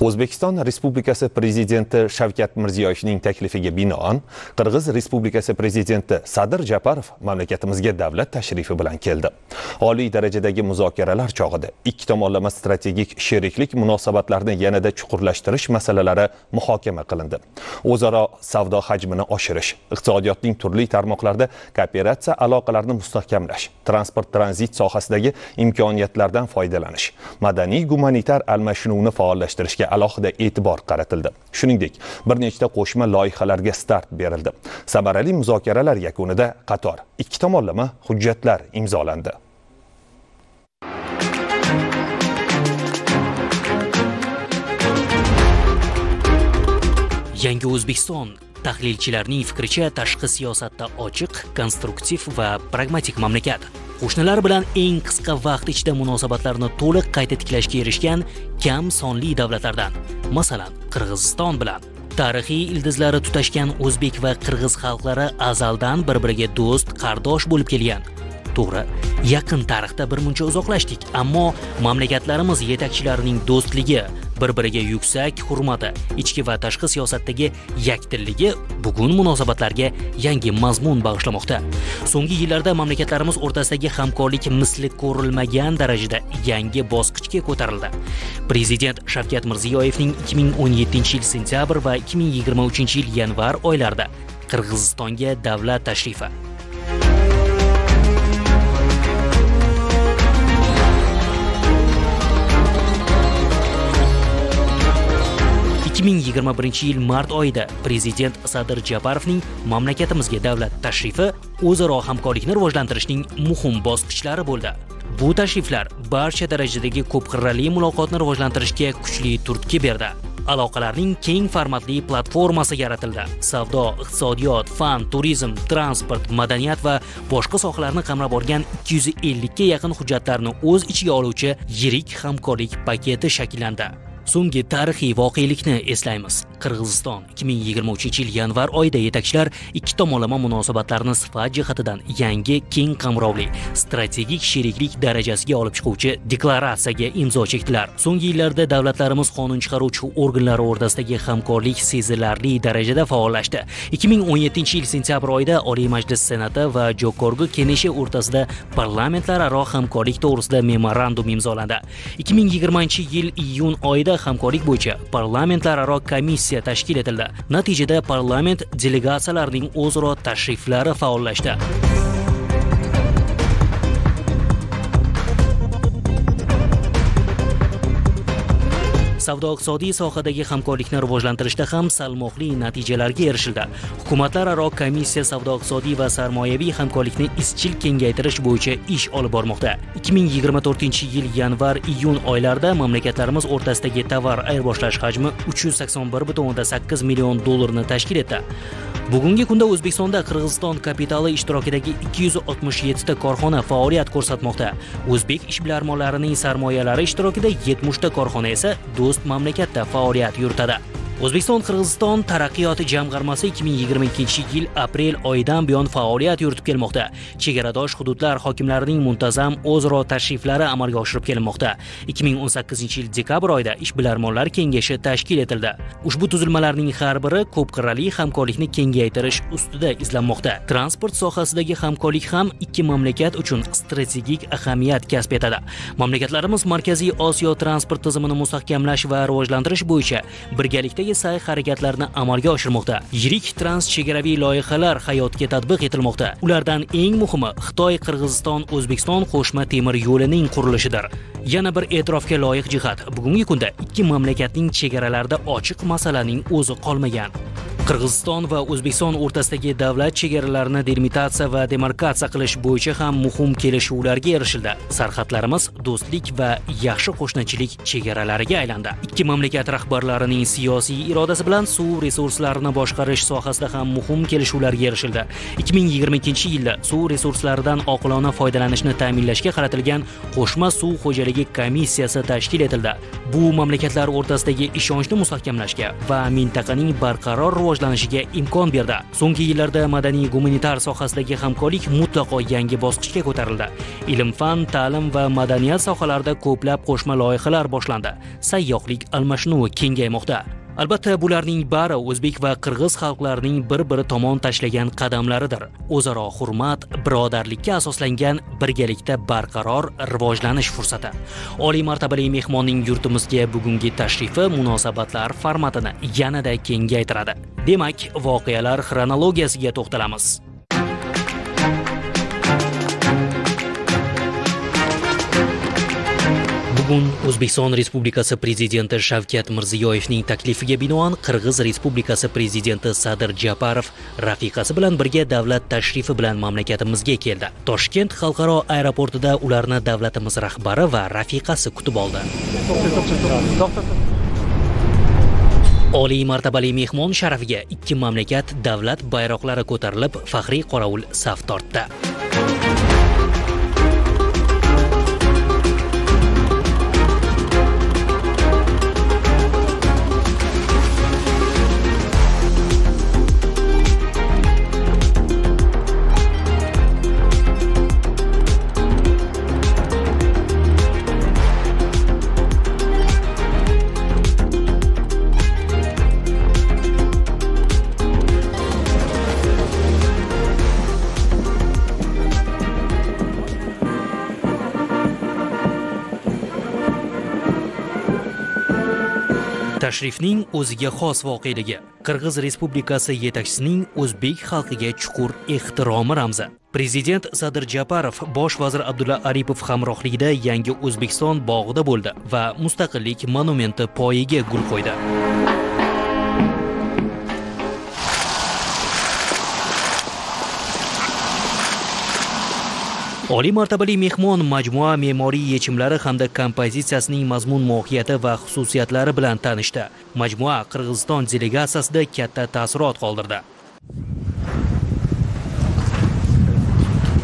o'zbekiston respublikasi prezidenti shavkat mirziyoyevning taklifiga binoan qirg'iz respublikasi prezidenti sadir japarov mamlakatimizga davlat tashrifi bilan keldi. Oliy darajadagi muzokaralar chog'ida ikki tomonlama strategik sheriklik munosabatlarini yanada chuqurlashtirish masalalari muhokama qilindi. O'zaro savdo hajmini oshirish iqtisodiyotning turli tarmoqlarida kooperatsiya aloqalarini mustahkamlash transport tranzit sohasidagi imkoniyatlardan foydalanish madaniy gumanitar almashinuvni faollashtirishga alohida e'tibor qaratildi. Shuningdek bir nechta qo'shma loyihalarga start berildi. Samarali muzokaralar yakunida qator ikki tomonlama hujjatlar imzolandi. Yangi o'zbekiston tahlilchilarning fikricha tashqi siyosatda ochiq konstruktiv va pragmatik mamlakat. Qo'shnilar bilan eng qisqa vaqt ichida munosabatlarni to'liq qayta tiklashga erishgan kam sonli davlatlardan masalan qirg'iziston bilan. Tarixiy ildizlari tutashgan o'zbek va qirg'iz xalqlari azaldan bir biriga do'st qardosh bo'lib kelgan. To'g'ri. Yaqin tarixda bir muncha uzoqlashdik ammo mamlakatlarimiz yetakchilarining do'stligi bir biriga yuksak hurmati ichki va tashqi siyosatdagi yakdilligi bugun munosabatlarga yangi mazmun bag'ishlamoqda. So'nggi yillarda mamlakatlarimiz o'rtasidagi hamkorlik misli ko'rilmagan darajada yangi bosqichga ko'tarildi. Prezident shavkat mirziyoyevning 2017 yil sentyabr va 2023 yil yanvar oylarida qirg'izistonga davlat tashrifi 2021 yil mart oyida prezident Sadir Japarovning mamlakatimizga davlat tashrifi o'zaro hamkorlikni rivojlantirishning muhim bosqichlari bo'ldi. Bu tashriflar barcha darajadagi ko'p qirrali muloqotni rivojlantirishga kuchli turtki berdi. aloqalarning keng formatli platformasi yaratildi savdo iqtisodiyot fan turizm transport madaniyat va boshqa sohalarni qamrab olgan 250 ga yaqin hujjatlarni o'z ichiga oluvchi yirik hamkorlik paketi shakllandi so'nggi tarixiy voqelikni eslaymiz. Qirg'iziston 2023 yil yanvar oyida yetakchilar ikki tomonlama munosabatlarni sifat jihatidan yangi keng qamrovli strategik sheriklik darajasiga olib chiquvchi deklaratsiyaga imzo chekdilar. So'nggi yillarda davlatlarimiz qonun chiqaruvchi organlari o'rtasidagi hamkorlik sezilarli darajada faollashdi. 2017 yil sentyabr oyida oliy majlis senati va jokorgi kengashi o'rtasida parlamentlararo hamkorlik to'g'risida memorandum imzolandi. 2020 yil iyun oyida hamkorlik bo'yicha parlamentlararo komissiya tashkil etildi. Natijada parlament delegatsiyalarining o'zaro tashriflari faollashdi. Savdo iqtisodiy sohadagi hamkorlikni rivojlantirishda ham salmoqli natijalarga erishildi. Hukumatlararo komissiya savdo iqtisodiy va sarmoyaviy hamkorlikni izchil kengaytirish bo'yicha ish olib bormoqda. 2024 yil yanvar iyun oylarida mamlakatlarimiz o'rtasidagi tovar ayirboshlash hajmi 381,8 million dollarni tashkil etdi. Bugungi kunda o'zbekistonda qirg'iziston kapitali ishtirokidagi 267 ta korxona faoliyat ko'rsatmoqda. O'zbek ishbilarmonlarining sarmoyalari ishtirokida 70 ta korxona esa do'st mamlakatda faoliyat yuritadi. O'zbekiston qirg'iziston taraqqiyoti jamg'armasi 2022 yil aprel oyidan buyon faoliyat yuritib kelmoqda. Chegaradosh hududlar hokimlarining muntazam o'zaro tashriflari amalga oshirib kelinmoqda. 2018 yil dekabr oyida ishbilarmonlar kengashi tashkil etildi. Ushbu tuzilmalarning har biri ko'p qirrali hamkorlikni kengaytirish ustida izlanmoqda. Transport sohasidagi hamkorlik ham ikki mamlakat uchun strategik ahamiyat kasb etadi. Mamlakatlarimiz markaziy osiyo transport tizimini mustahkamlash va rivojlantirish bo'yicha birgalikda to'g'risidagi sa'y harakatlarni amalga oshirmoqda. Yirik transchegaraviy loyihalar hayotga tatbiq etilmoqda. Ulardan eng muhimi xitoy qirg'iziston o'zbekiston qo'shma temir yo'lining qurilishidir. Yana bir e'tirofga loyiq jihat bugungi kunda ikki mamlakatning chegaralarida ochiq masalaning o'zi qolmagan. Qirg'iziston va o'zbekiston o'rtasidagi davlat chegaralarini delimitatsiya va demarkatsiya qilish bo'yicha ham muhim kelishuvlarga erishildi. Sarhadlarimiz do'stlik va yaxshi qo'shnichilik chegaralariga aylandi. Ikki mamlakat rahbarlarining siyosiy irodasi bilan suv resurslarini boshqarish sohasida ham muhim kelishuvlarga erishildi. 2022 yilda suv resurslaridan oqilona foydalanishni ta'minlashga qaratilgan qo'shma suv xo'jaligi komissiyasi tashkil etildi. Bu mamlakatlar o'rtasidagi ishonchni mustahkamlashga va mintaqaning barqaror rivoj rivojlanishiga imkon berdi. So'nggi yillarda madaniy gumanitar sohasidagi hamkorlik mutlaqo yangi bosqichga ko'tarildi. Ilm fan ta'lim va madaniyat sohalarida ko'plab qo'shma loyihalar boshlandi. Sayyohlik almashinuvi kengaymoqda. Albatta bularning bari o'zbek va qirg'iz xalqlarining bir biri tomon tashlagan qadamlaridir. O'zaro hurmat birodarlikka asoslangan birgalikda barqaror rivojlanish fursati. Oliy martabali mehmonning yurtimizga bugungi tashrifi munosabatlar formatini yanada kengaytiradi. Demak voqealar xronologiyasiga to'xtalamiz. Bugun o'zbekiston respublikasi prezidenti shavkat mirziyoyevning taklifiga binoan qirg'iz respublikasi prezidenti sadir japarov rafiqasi bilan birga davlat tashrifi bilan mamlakatimizga keldi. Toshkent xalqaro aeroportida ularni davlatimiz rahbari va rafiqasi kutib oldi. Oliy martabali mehmon sharafiga ikki mamlakat davlat bayroqlari ko'tarilib faxriy qorovul saf tortdi. Tashrifning o'ziga xos voqeligi qirg'iz respublikasi yetakchisining o'zbek xalqiga chuqur ehtiromi ramzi. Prezident sadir japarov bosh vazir abdulla aripov hamrohligida yangi o'zbekiston bog'ida bo'ldi va mustaqillik monumenti poyiga gul qo'ydi. Oliy martabali mehmon majmua me'moriy yechimlari hamda kompozitsiyasining mazmun mohiyati va xususiyatlari bilan tanishdi. Majmua qirg'iziston delegatsiyasida katta taassurot qoldirdi.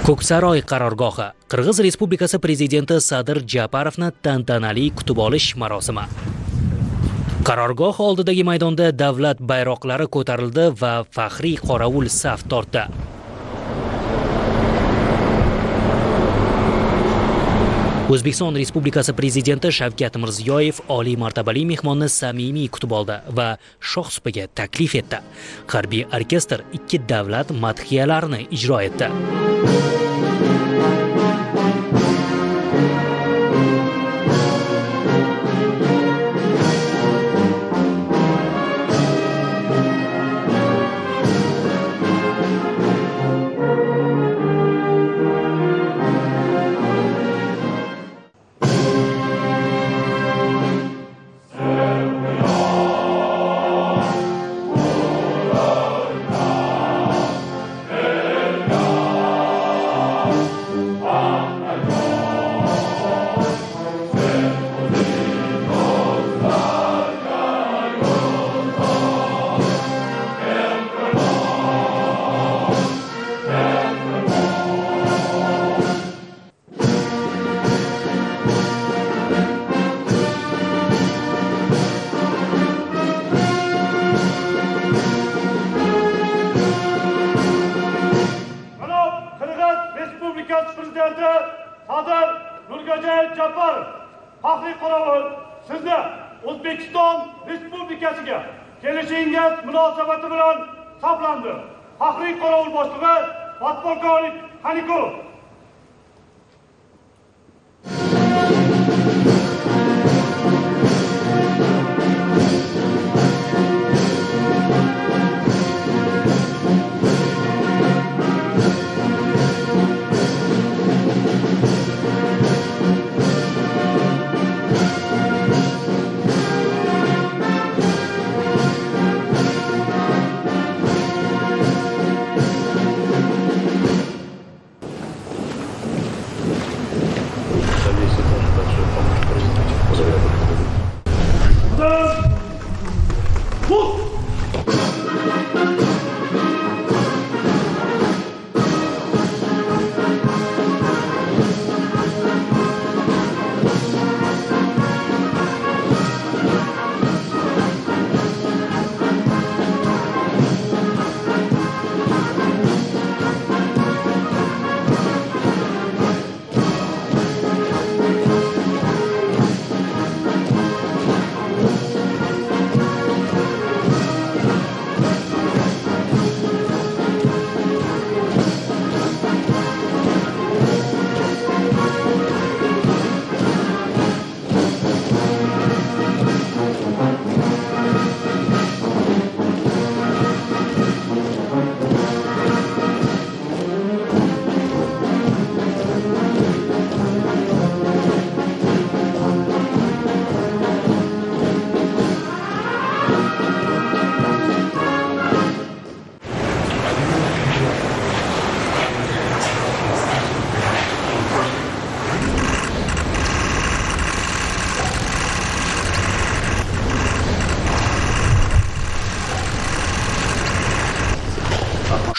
Ko'ksaroy qarorgohi qirg'iz respublikasi prezidenti sadir japarovni tantanali kutib olish marosimi. Qarorgoh oldidagi maydonda davlat bayroqlari ko'tarildi va faxriy qorovul saf tortdi. O'zbekiston respublikasi prezidenti shavkat mirziyoyev oliy martabali mehmonni samimiy kutib oldi va shoh supaga taklif etdi. Harbiy orkestr ikki davlat madhiyalarini ijro etdi.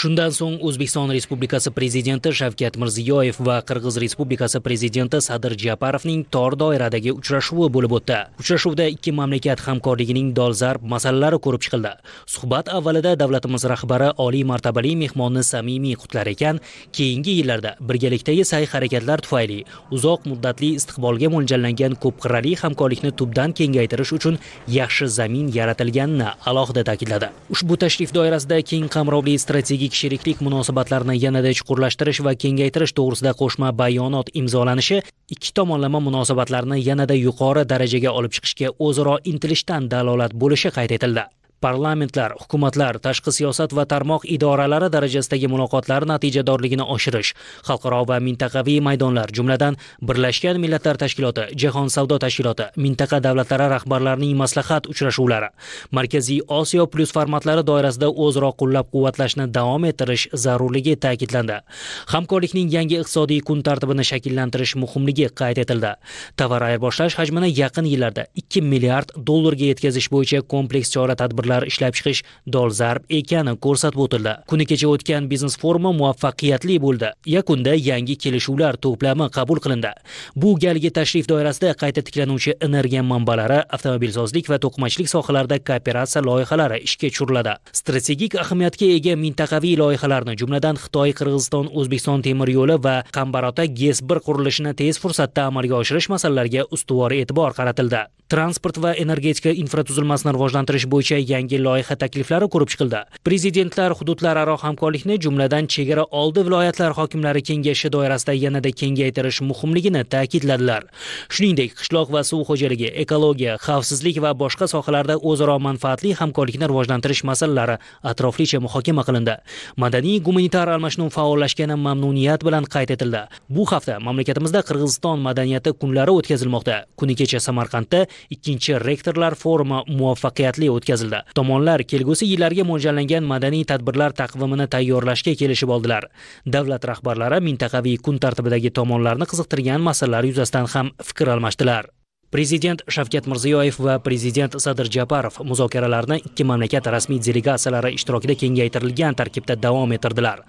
Shundan so'ng o'zbekiston respublikasi prezidenti shavkat mirziyoyev va qirg'iz respublikasi prezidenti sadir japarovning tor doiradagi uchrashuvi bo'lib o'tdi. Uchrashuvda ikki mamlakat hamkorligining dolzarb masalalari ko'rib chiqildi. Suhbat avvalida davlatimiz rahbari oliy martabali mehmonni samimiy qutlar ekan keyingi yillarda birgalikdagi sa'y harakatlar tufayli uzoq muddatli istiqbolga mo'ljallangan ko'p qirrali hamkorlikni tubdan kengaytirish uchun yaxshi zamin yaratilganini alohida ta'kidladi. Ushbu tashrif doirasida keng qamrovli strategik strategik sheriklik munosabatlarini yanada chuqurlashtirish va kengaytirish to'g'risida qo'shma bayonot imzolanishi ikki tomonlama munosabatlarni yanada yuqori darajaga olib chiqishga o'zaro intilishdan dalolat bo'lishi qayd etildi. Parlamentlar hukumatlar tashqi siyosat va tarmoq idoralari darajasidagi muloqotlar natijadorligini oshirish xalqaro va mintaqaviy maydonlar jumladan birlashgan millatlar tashkiloti jahon savdo tashkiloti mintaqa davlatlari rahbarlarining maslahat uchrashuvlari markaziy osiyo plyus formatlari doirasida o'zaro qo'llab quvvatlashni davom ettirish zarurligi ta'kidlandi. Hamkorlikning yangi iqtisodiy kun tartibini shakllantirish muhimligi qayd etildi. Tovar ayirboshlash hajmini yaqin yillarda 2 milliard dollarga yetkazish bo'yicha kompleks chora tadbirlar mahsulotlar ishlab chiqish dolzarb ekani ko'rsatib o'tildi. Kuni kecha o'tgan biznes forumi muvaffaqiyatli bo'ldi. Yakunda yangi kelishuvlar to'plami qabul qilindi. Bu galgi tashrif doirasida qayta tiklanuvchi energiya manbalari avtomobilsozlik va to'qimachilik sohalarida kooperatsiya loyihalari ishga tushiriladi. Strategik ahamiyatga ega mintaqaviy loyihalarni jumladan xitoy qirg'iziston o'zbekiston temir yo'li va qambarota gez bir qurilishini tez fursatda amalga oshirish masalalariga ustuvor e'tibor qaratildi. Transport va energetika infratuzilmasini rivojlantirish bo'yicha yangi loyiha takliflari ko'rib chiqildi. Prezidentlar hududlararo hamkorlikni jumladan chegara oldi viloyatlar hokimlari kengashi doirasida yanada kengaytirish muhimligini ta'kidladilar. Shuningdek qishloq va suv xo'jaligi ekologiya xavfsizlik va boshqa sohalarda o'zaro manfaatli hamkorlikni rivojlantirish masalalari atroflicha muhokama qilindi. Madaniy gumanitar almashinuv faollashgani mamnuniyat bilan qayd etildi. Bu hafta mamlakatimizda qirg'iziston madaniyati kunlari o'tkazilmoqda. Kuni kecha samarqandda ikkinchi rektorlar forumi muvaffaqiyatli o'tkazildi. Tomonlar kelgusi yillarga mo'ljallangan madaniy tadbirlar taqvimini tayyorlashga kelishib oldilar. Davlat rahbarlari mintaqaviy kun tartibidagi tomonlarni qiziqtirgan masalalar yuzasidan ham fikr almashdilar. Prezident shavkat mirziyoyev va prezident sadir japarov muzokaralarni ikki mamlakat rasmiy delegatsiyalari ishtirokida kengaytirilgan tarkibda davom ettirdilar.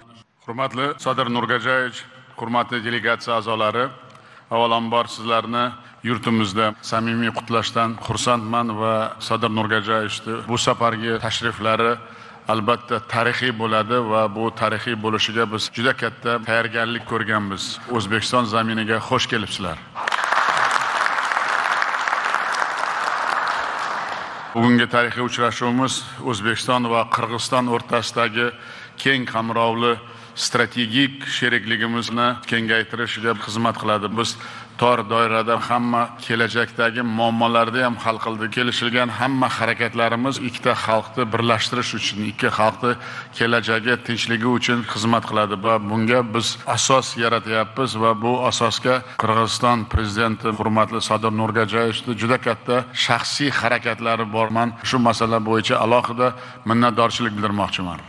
Hurmatli sadir nurgajayevich hurmatli delegatsiya a'zolari avvalambor sizlarni yurtimizda samimiy qutlashdan xursandman va sadir nurgajayevni bu safargi tashriflari albatta tarixiy bo'ladi va bu tarixiy bo'lishiga biz juda katta tayyorgarlik ko'rganmiz. O'zbekiston zaminiga xush kelibsizlar. Bugungi tarixiy uchrashuvimiz o'zbekiston va qirg'iziston o'rtasidagi keng qamrovli strategik sherikligimizni kengaytirishga xizmat qiladi. Biz tor doirada hamma kelajakdagi muammolarni ham hal qildi. Kelishilgan hamma harakatlarimiz ikkita xalqni birlashtirish uchun ikki xalqni kelajagi tinchligi uchun xizmat qiladi va bunga biz asos yaratyapmiz va bu asosga qirg'iziston prezidenti hurmatli sadir nurgajayevni juda katta shaxsiy harakatlari bor. Man shu masala bo'yicha alohida minnatdorchilik bildirmoqchiman.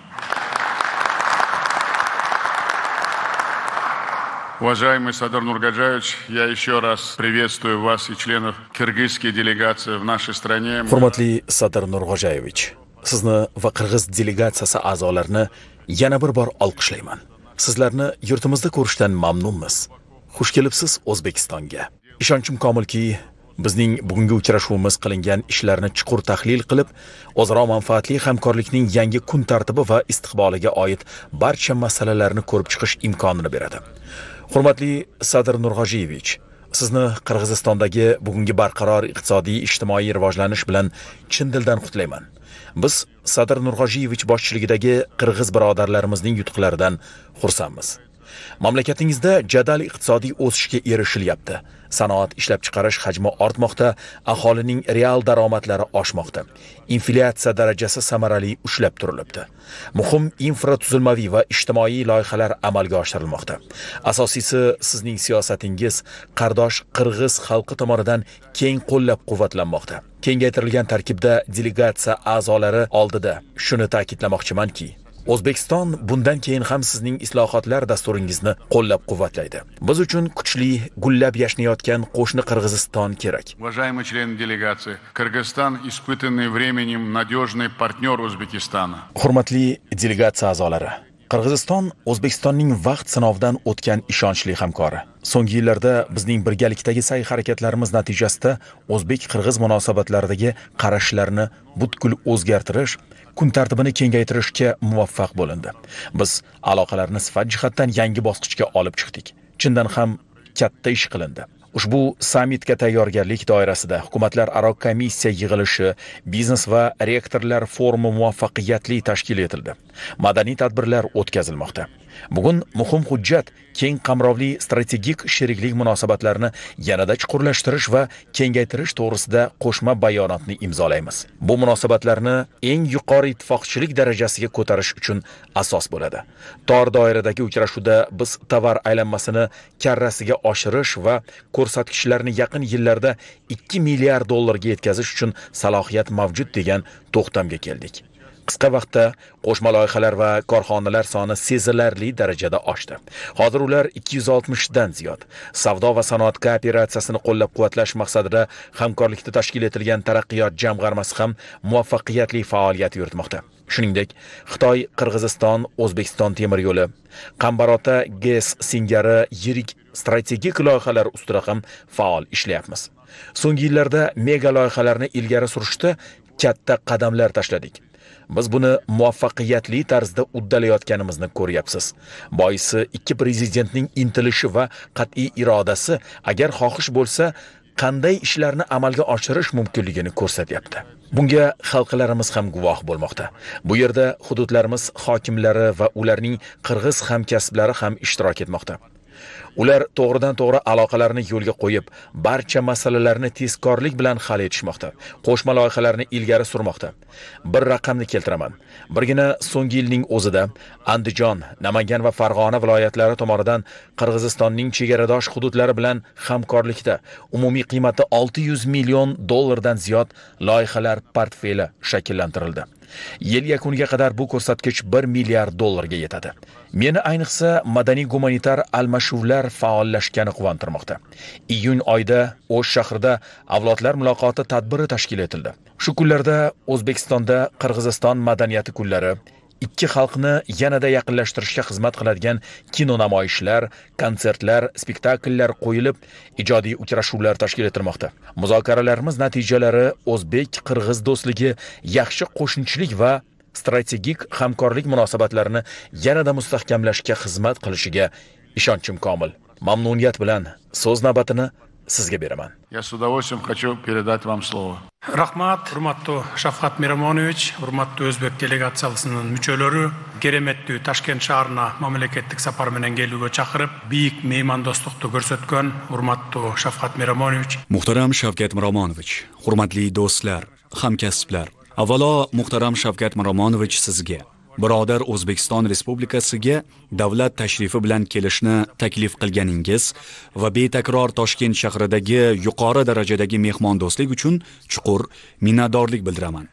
Уважаемый Садар Нургаджаевич, я еще раз приветствую вас и членов киргизской делегации в нашей стране. Hurmatli Sadar Nurg'o'jayevich, sizni va qirg'iz delegatsiyasi a'zolarini yana bir bor olqishlayman. Sizlarni yurtimizda ko'rishdan mamnunmiz. Xush kelibsiz O'zbekistonga. Ishonchim komilki, bizning bugungi uchrashuvimiz qilingan ishlarni chuqur tahlil qilib, o'zaro manfaatli hamkorlikning yangi kun tartibi va istiqboliga oid barcha masalalarni ko'rib chiqish imkonini beradi. Hurmatli sadir nurg'ojiyevich sizni qirg'izistondagi bugungi barqaror iqtisodiy ijtimoiy rivojlanish bilan chin dildan qutlayman. Biz sadir nurg'ojiyevich boshchiligidagi qirg'iz birodarlarimizning yutuqlaridan xursandmiz. Mamlakatingizda jadal iqtisodiy o'sishga erishilyapti sanoat ishlab chiqarish hajmi ortmoqda aholining real daromadlari oshmoqda. Inflyatsiya darajasi samarali ushlab turilibdi. Muhim infratuzilmaviy va ijtimoiy loyihalar amalga oshirilmoqda. Asosiysi sizning siyosatingiz qardosh qirg'iz xalqi tomonidan keng qo'llab quvvatlanmoqda kengaytirilgan tarkibda delegatsiya a'zolari oldida shuni ta'kidlamoqchimanki o'zbekiston bundan keyin ham sizning islohotlar dasturingizni qo'llab-quvvatlaydi. Biz uchun kuchli gullab yashnayotgan qo'shni qirg'iziston kerak. Уважаемые члены делегации кыргызстан испытанный временем надежный партнер o'zbekistona hurmatli delegatsiya a'zolari qirg'iziston o'zbekistonning vaqt sinovidan o'tgan ishonchli hamkori. So'nggi yillarda bizning birgalikdagi sa'y harakatlarimiz natijasida o'zbek qirg'iz munosabatlaridagi qarashlarni butkul o'zgartirish kun tartibini kengaytirishga muvaffaq bo'lindi. Biz aloqalarni sifat jihatdan yangi bosqichga olib chiqdik. Chindan ham katta ish qilindi. Ushbu sammitga tayyorgarlik doirasida hukumatlararo komissiya yig'ilishi biznes va rektorlar forumi muvaffaqiyatli tashkil etildi. Madaniy tadbirlar o'tkazilmoqda. Bugun muhim hujjat keng qamrovli strategik sheriklik munosabatlarini yanada chuqurlashtirish va kengaytirish to'g'risida qo'shma bayonotni imzolaymiz. Bu munosabatlarni eng yuqori ittifoqchilik darajasiga ko'tarish uchun asos bo'ladi. Tor doiradagi uchrashuvda biz tovar aylanmasini karrasiga oshirish va ko'rsatkichlarni yaqin yillarda 2 milliard dollarga yetkazish uchun salohiyat mavjud degan to'xtamga keldik. Qisqa vaqtda qo'shma loyihalar va korxonalar soni sezilarli darajada oshdi. Hozir ular 260 dan ziyod. Savdo va sanoat kooperatsiyasini qo'llab-quvvatlash maqsadida hamkorlikda tashkil etilgan taraqqiyot jamg'armasi ham muvaffaqiyatli faoliyat yuritmoqda. Shuningdek xitoy qirg'iziston o'zbekiston temir yo'li qambarota ges singari yirik strategik loyihalar ustida ham faol ishlayapmiz. So'nggi yillarda mega loyihalarni ilgari surishda katta qadamlar tashladik. Biz buni muvaffaqiyatli tarzda uddalayotganimizni ko'ryapsiz. Boisi ikki prezidentning intilishi va qat'iy irodasi agar xohish bo'lsa qanday ishlarni amalga oshirish mumkinligini ko'rsatyapti. Bunga xalqlarimiz ham guvoh bo'lmoqda. Bu yerda hududlarimiz hokimlari va ularning qirg'iz hamkasblari ham ishtirok etmoqda. Ular to'g'ridan to'g'ri aloqalarni yo'lga qo'yib barcha masalalarni tezkorlik bilan hal etishmoqda qo'shma loyihalarni ilgari surmoqda. Bir raqamni keltiraman. Birgina so'nggi yilning o'zida andijon namangan va farg'ona viloyatlari tomonidan qirg'izistonning chegaradosh hududlari bilan hamkorlikda umumiy qiymati 600 million dollardan ziyod loyihalar portfeli shakllantirildi. Yil yakuniga qadar bu ko'rsatkich 1 milliard dollarga yetadi. Meni ayniqsa madaniy gumanitar almashuvlar faollashgani quvontirmoqda. Iyun oyida o'sh shahrida avlodlar muloqoti tadbiri tashkil etildi. Shu kunlarda o'zbekistonda qirg'iziston madaniyati kunlari ikki xalqni yanada yaqinlashtirishga xizmat qiladigan kino namoyishlar konsertlar spektakllar qo'yilib ijodiy uchrashuvlar tashkil etilmoqda. Muzokaralarimiz natijalari o'zbek qirg'iz do'stligi yaxshi qo'shnichilik va strategik hamkorlik munosabatlarini yanada mustahkamlashga xizmat qilishiga ishonchim komil. Mamnuniyat bilan so'z navbatini sizga beraman. Я с удовольствием хочу передать вам слово. Рахмат урматтуу шавкат миромонович урматтуу өзбек делегациясынын мүчөлөрү кереметтүү ташкент шаарына мамлекеттик сапар менен келүүгө чакырып бийик меймандостукту көрсөткөн урматтуу шавкат миромонович мухтарам шавкат миромонович hurmatli do'stlar hamkasblar. Avvalo muhtaram shavkat miromonovich sizga. Birodar o'zbekiston respublikasiga davlat tashrifi bilan kelishni taklif qilganingiz va betakror toshkent shahridagi yuqori darajadagi mehmondo'stlik uchun chuqur minnatdorlik bildiraman.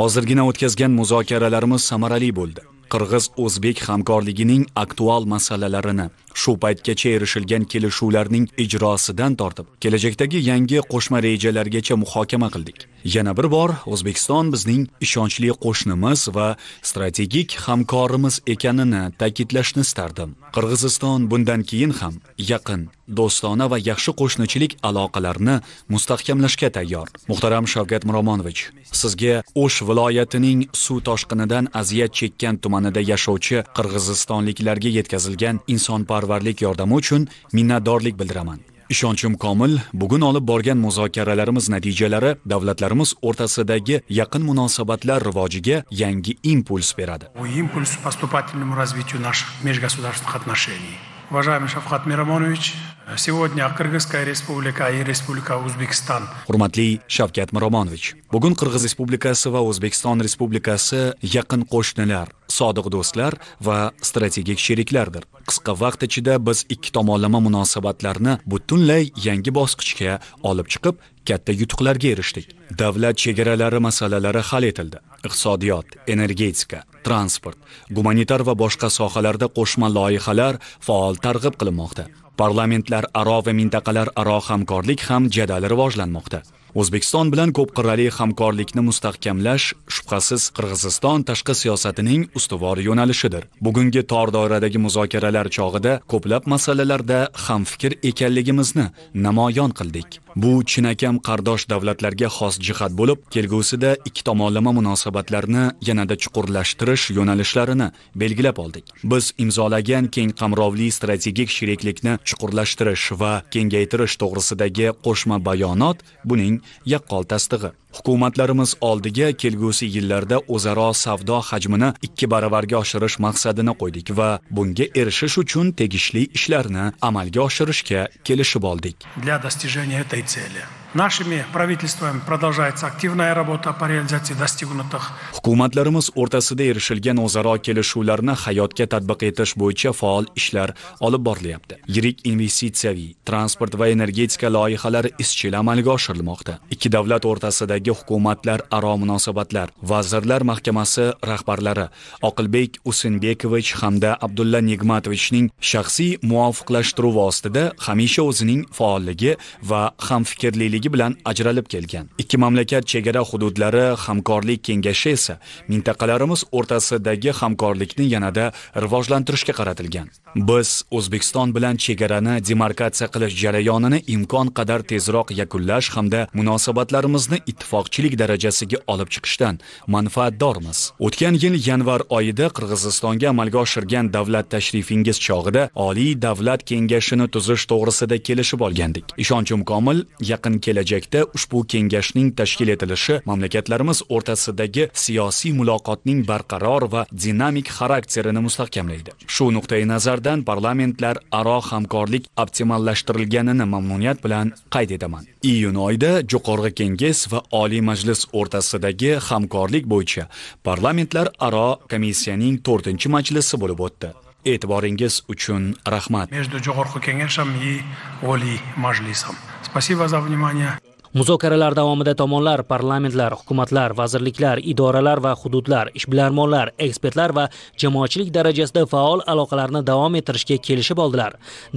Hozirgina o'tkazgan muzokaralarimiz samarali bo'ldi. Qirg'iz o'zbek hamkorligining aktual masalalarini shu paytgacha erishilgan kelishuvlarning ijrosidan tortib kelajakdagi yangi qo'shma rejalargacha muhokama qildik. Yana bir bor o'zbekiston bizning ishonchli qo'shnimiz va strategik hamkorimiz ekanini ta'kidlashni istardim. Qirg'iziston bundan keyin ham yaqin do'stona va yaxshi qo'shnichilik aloqalarini mustahkamlashga tayyor. Muhtaram shavkat miromonovich sizga o'sh viloyatining suv toshqinidan aziyat chekkan tumanida yashovchi qirg'izistonliklarga yetkazilgan insonparvarlik yordami uchun minnatdorlik bildiraman. Ishonchim komil. Bugun olib borgan muzokaralarimiz natijalari davlatlarimiz o'rtasidagi yaqin munosabatlar rivojiga yangi impuls beradi. Impuls поступательному развитию наших межгосударственных отношений. Уважаемый Шавхат Мирамонович, сегодня кыргызская республика и республика узбекистан. Hurmatli shavkat miromonovich bugun qirg'iz respublikasi va o'zbekiston respublikasi yaqin qo'shnilar sodiq do'stlar va strategik sheriklardir qisqa vaqt ichida biz ikki tomonlama munosabatlarni butunlay yangi bosqichga olib chiqib katta yutuqlarga erishdik davlat chegaralari masalalari hal etildi iqtisodiyot energetika transport gumanitar va boshqa sohalarda qo'shma loyihalar faol targ'ib qilinmoqda. Parlamentlar aro va mintaqalar aro hamkorlik ham jadal rivojlanmoqda. O'zbekiston bilan ko'p qirrali hamkorlikni mustahkamlash shubhasiz qirg'iziston tashqi siyosatining ustuvor yo'nalishidir. Bugungi tor doiradagi muzokaralar chog'ida ko'plab masalalarda hamfikr ekanligimizni namoyon qildik. Bu chinakam qardosh davlatlarga xos jihat bo'lib kelgusida ikki tomonlama munosabatlarni yanada chuqurlashtirish yo'nalishlarini belgilab oldik. Biz imzolagan keng qamrovli strategik sheriklikni chuqurlashtirish va kengaytirish to'g'risidagi qo'shma bayonot buning yaqqol tasdig'i. Hukumatlarimiz oldiga kelgusi yillarda o'zaro savdo hajmini ikki baravarga oshirish maqsadini qo'ydik va bunga erishish uchun tegishli ishlarni amalga oshirishga kelishib oldik. Для достижения этой цели. Нашими правительствами продолжается активная работа по реализации достигнутых. Hukumatlarimiz o'rtasida erishilgan o'zaro kelishuvlarni hayotga tatbiq etish bo'yicha faol ishlar olib borilyapti. Yirik investitsiyaviy, transport va energetika loyihalari izchil amalga oshirilmoqda. Ikki davlat o'rtasidagi hukumatlar aro munosabatlar Vazirlar Mahkamasi rahbarlari Oqilbek Usinbekovich hamda Abdulla Nigmatovichning shaxsiy muvofiqlashtiruvi ostida hamisha o'zining faolligi va hamfikrligi egaligi bilan ajralib kelgan. Ikki mamlakat chegara hududlari hamkorlik kengashi esa mintaqalarimiz o'rtasidagi hamkorlikni yanada rivojlantirishga qaratilgan. Biz o'zbekiston bilan chegarani demarkatsiya qilish jarayonini imkon qadar tezroq yakunlash hamda munosabatlarimizni ittifoqchilik darajasiga olib chiqishdan manfaatdormiz. O'tgan yil yanvar oyida qirg'izistonga amalga oshirgan davlat tashrifingiz chog'ida oliy davlat kengashini tuzish to'g'risida kelishib olgandik. Ishonchim komil yaqin kelajakda ushbu kengashning tashkil etilishi mamlakatlarimiz o'rtasidagi siyosiy muloqotning barqaror va dinamik xarakterini mustahkamlaydi. Shu nuqtai nazardan parlamentlar aro hamkorlik optimallashtirilganini mamnuniyat bilan qayd etaman. Iyun oyida jo'qorg'i kenges va oliy majlis o'rtasidagi hamkorlik bo'yicha parlamentlar aro komissiyaning to'rtinchi majlisi bo'lib o'tdi. E'tiboringiz uchun rahmat между Жогорку кеңешем и Олий мажилисом Спасибо за внимание. Muzokaralar davomida tomonlar parlamentlar hukumatlar vazirliklar idoralar va hududlar ishbilarmonlar ekspertlar va jamoatchilik darajasida faol aloqalarni davom ettirishga kelishib oldilar.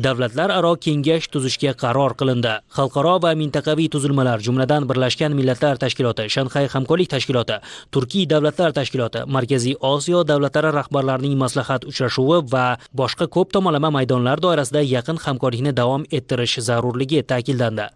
Davlatlararo kengash tuzishga qaror qilindi. Xalqaro va mintaqaviy tuzilmalar jumladan birlashgan millatlar tashkiloti shanxay hamkorlik tashkiloti turkiy davlatlar tashkiloti markaziy osiyo davlatlari rahbarlarining maslahat uchrashuvi va boshqa ko'p tomonlama maydonlar doirasida yaqin hamkorlikni davom ettirish zarurligi ta'kidlandi.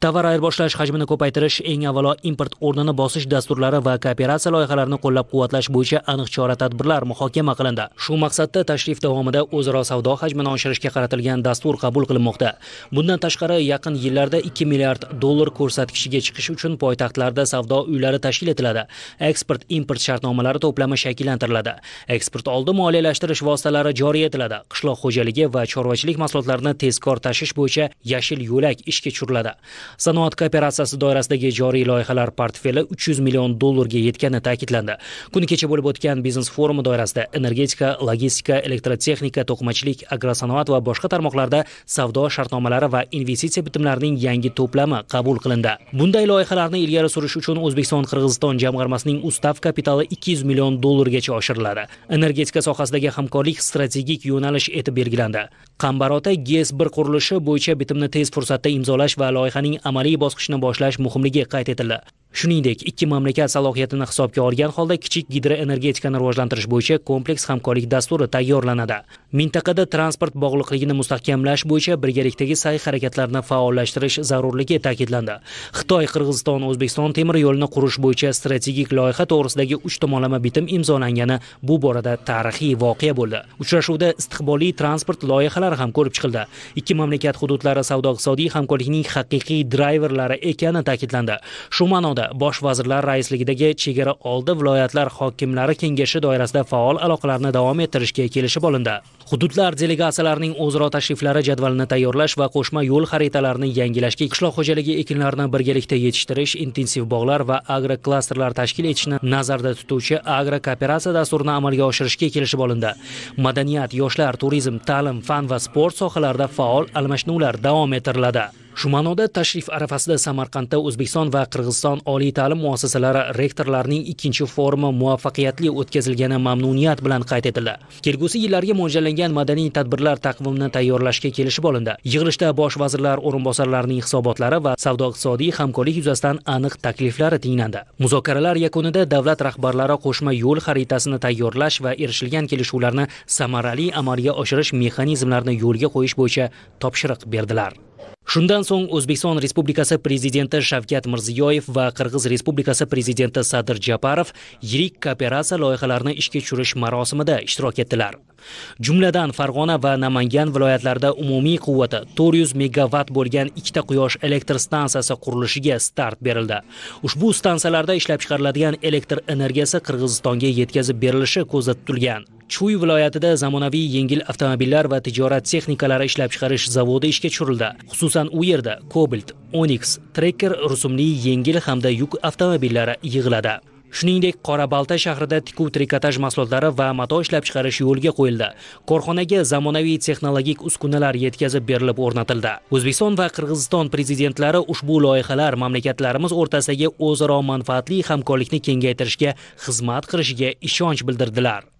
Tovar ayirboshlash hajmini ko'paytirish eng avvalo import o'rnini bosish dasturlari va kooperatsiya loyihalarini qo'llab-quvvatlash bo'yicha aniq chora-tadbirlar muhokama qilindi. Shu maqsadda tashrif davomida o'zaro savdo hajmini oshirishga qaratilgan dastur qabul qilinmoqda. Bundan tashqari yaqin yillarda 2 milliard dollar ko'rsatkichiga chiqish uchun poytaxtlarda savdo uylari tashkil etiladi. Eksport-import shartnomalari to'plami shakllantiriladi. Eksport oldi moliyalashtirish vositalari joriy etiladi. Qishloq xo'jaligi va chorvachilik mahsulotlarini tezkor tashish bo'yicha yashil yo'lak ishga tushiriladi. Sanoat kooperatsiyasi operatsiyasi doirasidagi joriy loyihalar portfeli 300 million dollarga yetgani ta'kidlandi. Kuni kecha bo'lib o'tgan biznes forumi doirasida energetika logistika elektrotexnika to'qimachilik agrosanoat va boshqa tarmoqlarda savdo shartnomalari va investitsiya bitimlarining yangi to'plami qabul qilindi. Bunday loyihalarni ilgari surish uchun o'zbekiston qirg'iziston jamg'armasining ustav kapitali 200 million dollargacha oshiriladi. Energetika sohasidagi hamkorlik strategik yo'nalish etib belgilandi. Qambarota ges bir qurilishi bo'yicha bitimni tez fursatda imzolash va loyihaning amaliy bosqichini boshlash muhimligi qayd etildi. Shuningdek ikki mamlakat salohiyatini hisobga olgan holda kichik gidroenergetikani rivojlantirish bo'yicha kompleks hamkorlik dasturi tayyorlanadi. Mintaqada transport bog'liqligini mustahkamlash bo'yicha birgalikdagi sa'y harakatlarni faollashtirish zarurligi ta'kidlandi. Xitoy qirg'iziston o'zbekiston temir yo'lini qurish bo'yicha strategik loyiha to'g'risidagi uch tomonlama bitim imzolangani bu borada tarixiy voqea bo'ldi. Uchrashuvda istiqbolli transport loyihalari ham ko'rib chiqildi. Ikki mamlakat hududlari savdo iqtisodiy hamkorlikning haqiqiy drayverlari ekani ta'kidlandi. Shu ma'noda bosh vazirlar raisligidagi chegara oldi viloyatlar hokimlari kengashi doirasida faol aloqalarni davom ettirishga kelishib olindi. Hududlar delegatsiyalarining o'zaro tashriflari jadvalini tayyorlash va qo'shma yo'l xaritalarini yangilashga qishloq xo'jaligi ekinlarini birgalikda yetishtirish intensiv bog'lar va agro klasterlar tashkil etishni nazarda tutuvchi agro kooperatsiya dasturini amalga oshirishga kelishib olindi. Madaniyat yoshlar turizm ta'lim fan va sport sohalarida faol almashinuvlar davom ettiriladi. Shu ma'noda tashrif arafasida samarqandda o'zbekiston va qirg'iziston oliy ta'lim muassasalari rektorlarining ikkinchi forumi muvaffaqiyatli o'tkazilgani mamnuniyat bilan qayd etildi. Kelgusi yillarga mo'ljallangan madaniy tadbirlar taqvimini tayyorlashga kelishib olindi. Yig'ilishda bosh vazirlar o'rinbosarlarining hisobotlari va savdo iqtisodiy hamkorlik yuzasidan aniq takliflari tinglandi. Muzokaralar yakunida davlat rahbarlari qo'shma yo'l xaritasini tayyorlash va erishilgan kelishuvlarni samarali amalga oshirish mexanizmlarini yo'lga qo'yish bo'yicha topshiriq berdilar. Shundan so'ng o'zbekiston respublikasi prezidenti shavkat mirziyoyev va qirg'iz respublikasi prezidenti sadir japarov yirik kooperatsiya loyihalarini ishga tushirish marosimida ishtirok etdilar. Jumladan farg'ona va namangan viloyatlarida umumiy quvvati 400 megavat bo'lgan ikkita quyosh elektr stansiyasi qurilishiga start berildi. Ushbu stansiyalarda ishlab chiqariladigan elektr energiyasi qirg'izistonga yetkazib berilishi ko'zda tutilgan. Chuy viloyatida zamonaviy yengil avtomobillar va tijorat texnikalari ishlab chiqarish zavodi ishga tushirildi. Xususan u yerda cobalt Onix, trekker rusumli yengil hamda yuk avtomobillari yig'iladi. Shuningdek qorabalta shahrida tikuv trikotaj mahsulotlari va mato ishlab chiqarish yo'lga qo'yildi. Korxonaga zamonaviy texnologik uskunalar yetkazib berilib o'rnatildi. O'zbekiston va qirg'iziston prezidentlari ushbu loyihalar mamlakatlarimiz o'rtasidagi o'zaro manfaatli hamkorlikni kengaytirishga xizmat qilishiga ishonch bildirdilar.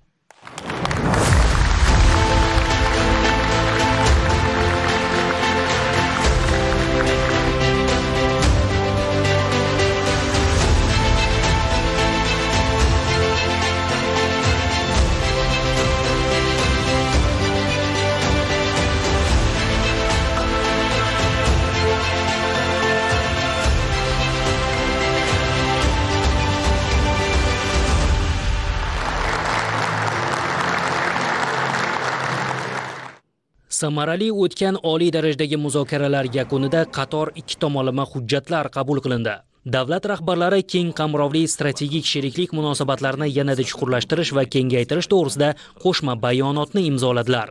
Samarali o'tgan oliy darajadagi muzokaralar yakunida qator ikki tomonlama hujjatlar qabul qilindi. Davlat rahbarlari keng qamrovli strategik sheriklik munosabatlarini yanada chuqurlashtirish va kengaytirish to'g'risida qo'shma bayonotni imzoladilar.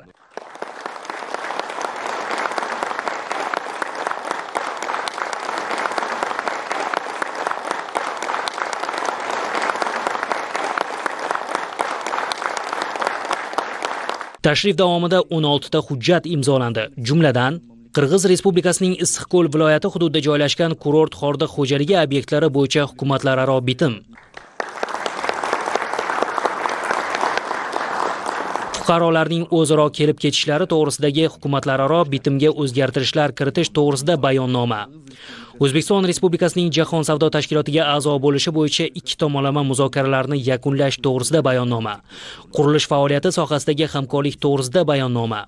Tashrif davomida 16 ta hujjat imzolandi. Jumladan qirg'iz respublikasining issiqko'l viloyati hududida joylashgan kurort hordiq xo'jaligi obyektlari bo'yicha hukumatlararo bitim. Fuqarolarning o'zaro kelib ketishlari to'g'risidagi hukumatlararo bitimga o'zgartirishlar kiritish to'g'risida bayonnoma. O'zbekiston respublikasining jahon savdo tashkilotiga a'zo bo'lishi bo'yicha ikki tomonlama muzokaralarni yakunlash to'g'risida bayonnoma. Qurilish faoliyati sohasidagi hamkorlik to'g'risida bayonnoma.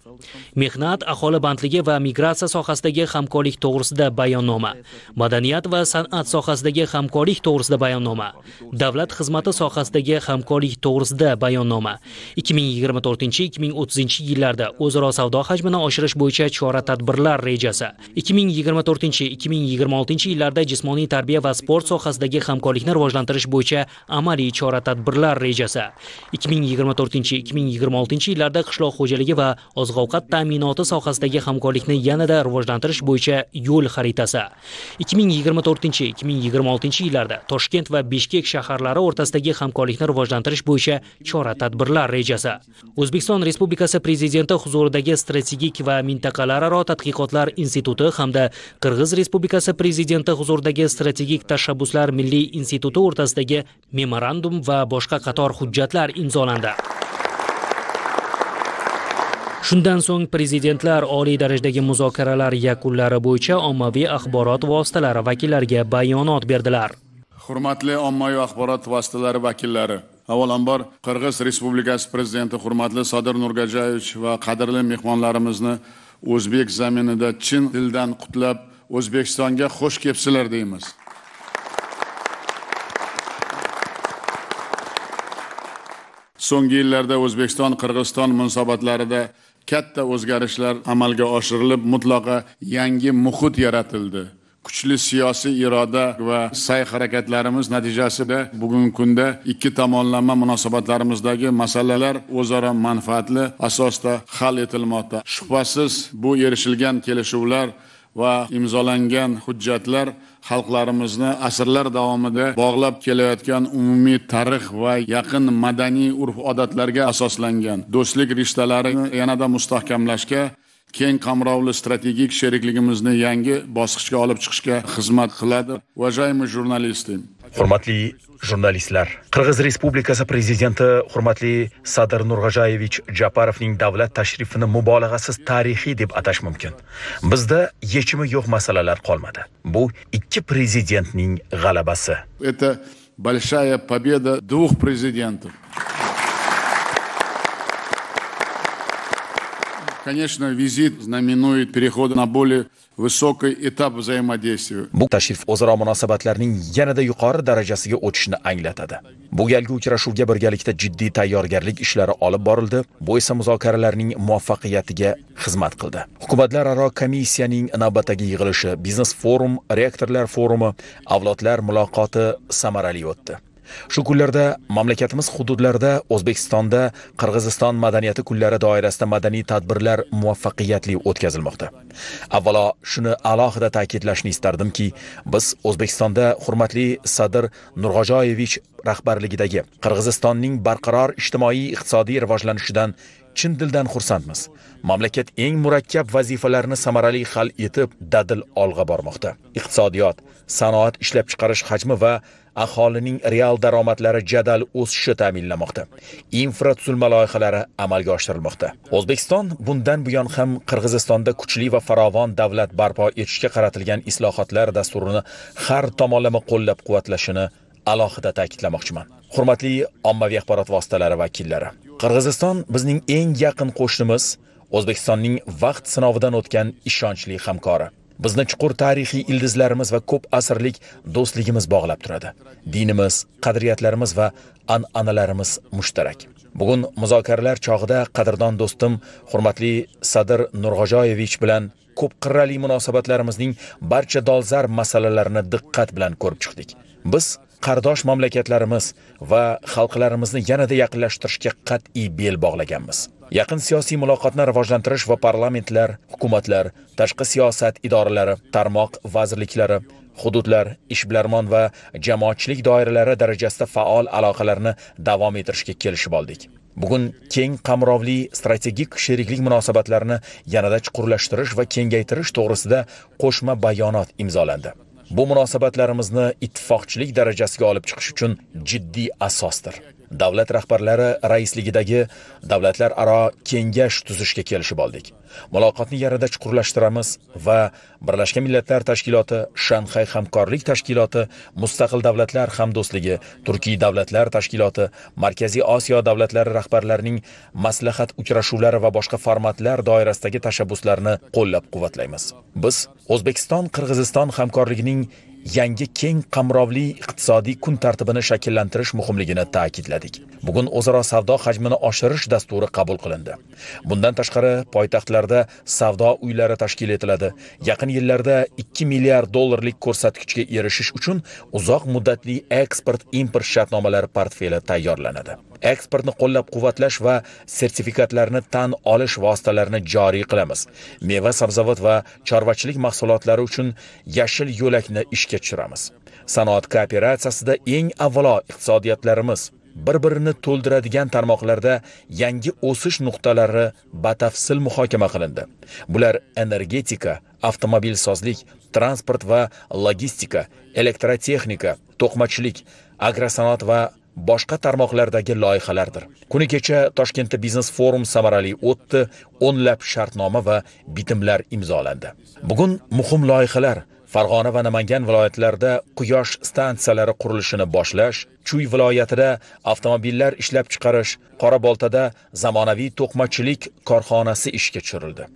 Mehnat aholi bandligi va migratsiya sohasidagi hamkorlik to'g'risida bayonnoma. Madaniyat va san'at sohasidagi hamkorlik to'g'risida bayonnoma. Davlat xizmati sohasidagi hamkorlik to'g'risida bayonnoma. 2024-2030 yillarda o'zaro savdo hajmini oshirish bo'yicha chora tadbirlar rejasi 2024-2026 2016 yillarda jismoniy tarbiya va sport sohasidagi hamkorlikni rivojlantirish bo'yicha amaliy chora tadbirlar rejasi. 2024-2026 yillarda qishloq xo'jaligi va oziq ovqat ta'minoti sohasidagi hamkorlikni yanada rivojlantirish bo'yicha yo'l xaritasi. 2024-2026 yillarda toshkent va bishkek shaharlari o'rtasidagi hamkorlikni rivojlantirish bo'yicha chora tadbirlar rejasi. O'zbekiston respublikasi prezidenti huzuridagi strategik va mintaqalararo tadqiqotlar instituti hamda qirg'iz respublikasi prezidenti huzuridagi strategik tashabbuslar milliy instituti o'rtasidagi memorandum va boshqa qator hujjatlar imzolandi. Shundan so'ng prezidentlar oliy darajadagi muzokaralar yakunlari bo'yicha ommaviy axborot vositalari vakillariga bayonot berdilar. Hurmatli ommaviy axborot vositalari vakillari avvalambor qirg'iz respublikasi prezidenti hurmatli sodir nurgajayevich va qadrli mehmonlarimizni o'zbek zaminida chin dildan qutlab o'zbekistonga xush kelibsizlar deymiz. So'nggi yillarda o'zbekiston qirg'iziston munosabatlarida katta o'zgarishlar amalga oshirilib mutlaqo yangi muhit yaratildi. Kuchli siyosiy iroda va sa'y harakatlarimiz natijasida bugungi kunda ikki tomonlama munosabatlarimizdagi masalalar o'zaro manfaatli asosda hal etilmoqda. Shubhasiz bu erishilgan kelishuvlar va imzolangan hujjatlar xalqlarimizni asrlar davomida bog'lab kelayotgan umumiy tarix va yaqin madaniy urf odatlarga asoslangan. Do'stlik rishtalarini yanada mustahkamlashga keng qamrovli strategik sherikligimizni yangi bosqichga olib chiqishga xizmat qiladi. Уважаемые jurnalisты hurmatli jurnalistlar qirg'iz respublikasi prezidenti hurmatli sadir nurg'ajayevich japarovning davlat tashrifini mubolag'asiz tarixiy deb atash mumkin. Bizda yechimi yo'q masalalar qolmadi. Bu ikki prezidentning g'alabasi. Это большая победа двух президентов Bu tashrif o'zaro munosabatlarning yanada yuqori darajasiga o'tishni anglatadi. Bu galgi uchrashuvga birgalikda jiddiy tayyorgarlik ishlari olib borildi. Bu esa muzokaralarning muvaffaqiyatiga xizmat qildi. Hukumatlararo komissiyaning navbatdagi yig'ilishi, biznes forum, rektorlar forumi, avlodlar muloqoti samarali o'tdi. Shu kunlarda mamlakatimiz hududlarida O'zbekistonda Qirg'iziston madaniyati kunlari doirasida madaniy tadbirlar muvaffaqiyatli o'tkazilmoqda. Avvalo shuni alohida ta'kidlashni istardimki, biz O'zbekistonda hurmatli Sadir Nurg'ojoyevich rahbarligidagi Qirg'izistonning barqaror ijtimoiy iqtisodiy rivojlanishidan chin dildan xursandmiz. Mamlakat eng murakkab vazifalarni samarali hal etib, dadil olg'a bormoqda. Iqtisodiyot, sanoat ishlab chiqarish hajmi va aholining real daromadlari jadal o'sishi ta'minlamoqda. Infratuzilma loyihalari amalga oshirilmoqda. O'zbekiston bundan buyon ham Qirg'izistonda kuchli va farovon davlat barpo etishga qaratilgan islohotlar dasturini har tomonlama qo'llab-quvvatlashini alohida ta'kidlamoqchiman. Hurmatli ommaviy axborot vositalari vakillari, Qirg'iziston bizning eng yaqin qo'shnimiz, O'zbekistonning vaqt sinovidan o'tgan ishonchli hamkori. Bizni chuqur tarixiy ildizlarimiz va ko'p asrlik do'stligimiz bog'lab turadi. Dinimiz, qadriyatlarimiz va an'analarimiz mushtarak. Bugun muzokaralar chog'ida qadrdon do'stim, hurmatli Sadir Nurg'ojoyevich bilan ko'p qirrali munosabatlarimizning barcha dolzarb masalalarini diqqat bilan ko'rib chiqdik. Biz qardosh mamlakatlarimiz va xalqlarimizni yanada yaqinlashtirishga qat'iy bel bog'laganmiz. Yaqin siyosiy muloqotni rivojlantirish va parlamentlar, hukumatlar, tashqi siyosat idoralari, tarmoq vazirliklari, hududlar, ishbilarmon va jamoatchilik doiralari darajasida faol aloqalarni davom ettirishga kelishib oldik. Bugun keng qamrovli strategik sheriklik munosabatlarini yanada chuqurlashtirish va kengaytirish to'g'risida qo'shma bayonot imzolandi. Bu munosabatlarimizni ittifoqchilik darajasiga olib chiqish uchun jiddiy asosdir. Davlat rahbarlari raisligidagi davlatlararo kengash tuzishga kelishib oldik. Muloqotni yanada chuqurlashtiramiz va Birlashgan Millatlar Tashkiloti, Shanxay hamkorlik tashkiloti, Mustaqil davlatlar hamdo'stligi, Turkiy davlatlar tashkiloti, Markaziy Osiyo davlatlari rahbarlarining maslahat uchrashuvlari va boshqa formatlar doirasidagi tashabbuslarni qo'llab-quvvatlaymiz. Biz O'zbekiston Qirg'iziston hamkorligining yangi keng qamrovli iqtisodiy kun tartibini shakllantirish muhimligini ta'kidladik. Bugun o'zaro savdo hajmini oshirish dasturi qabul qilindi. Bundan tashqari poytaxtlarda savdo uylari tashkil etiladi. Yaqin yillarda 2 milliard dollarlik ko'rsatkichga erishish uchun uzoq muddatli eksport-import shartnomalari portfeli tayyorlanadi. Eksportni qo'llab-quvvatlash va sertifikatlarni tan olish vositalarini joriy qilamiz. Meva, sabzavot va chorvachilik mahsulotlari uchun yashil yo'lakni ishga tushiramiz. Sanoat kooperatsiyasida eng avvalo iqtisodiyotlarimiz bir-birini to'ldiradigan tarmoqlarda yangi o'sish nuqtalari batafsil muhokama qilindi. Bular energetika, avtomobilsozlik, transport va logistika, elektrotexnika, to'qmachilik, agrosanoat va boshqa tarmoqlardagi loyihalardir. Kuni kecha Toshkentda biznes forum samarali o'tdi, o'nlab shartnoma va bitimlar imzolandi. Bugun muhim loyihalar Farg'ona va Namangan viloyatlarida quyosh stansiyalari qurilishini boshlash, Chuy viloyatida avtomobillar ishlab chiqarish, Qoraboltada zamonaviy to'qmachilik korxonasi ishga tushirildi.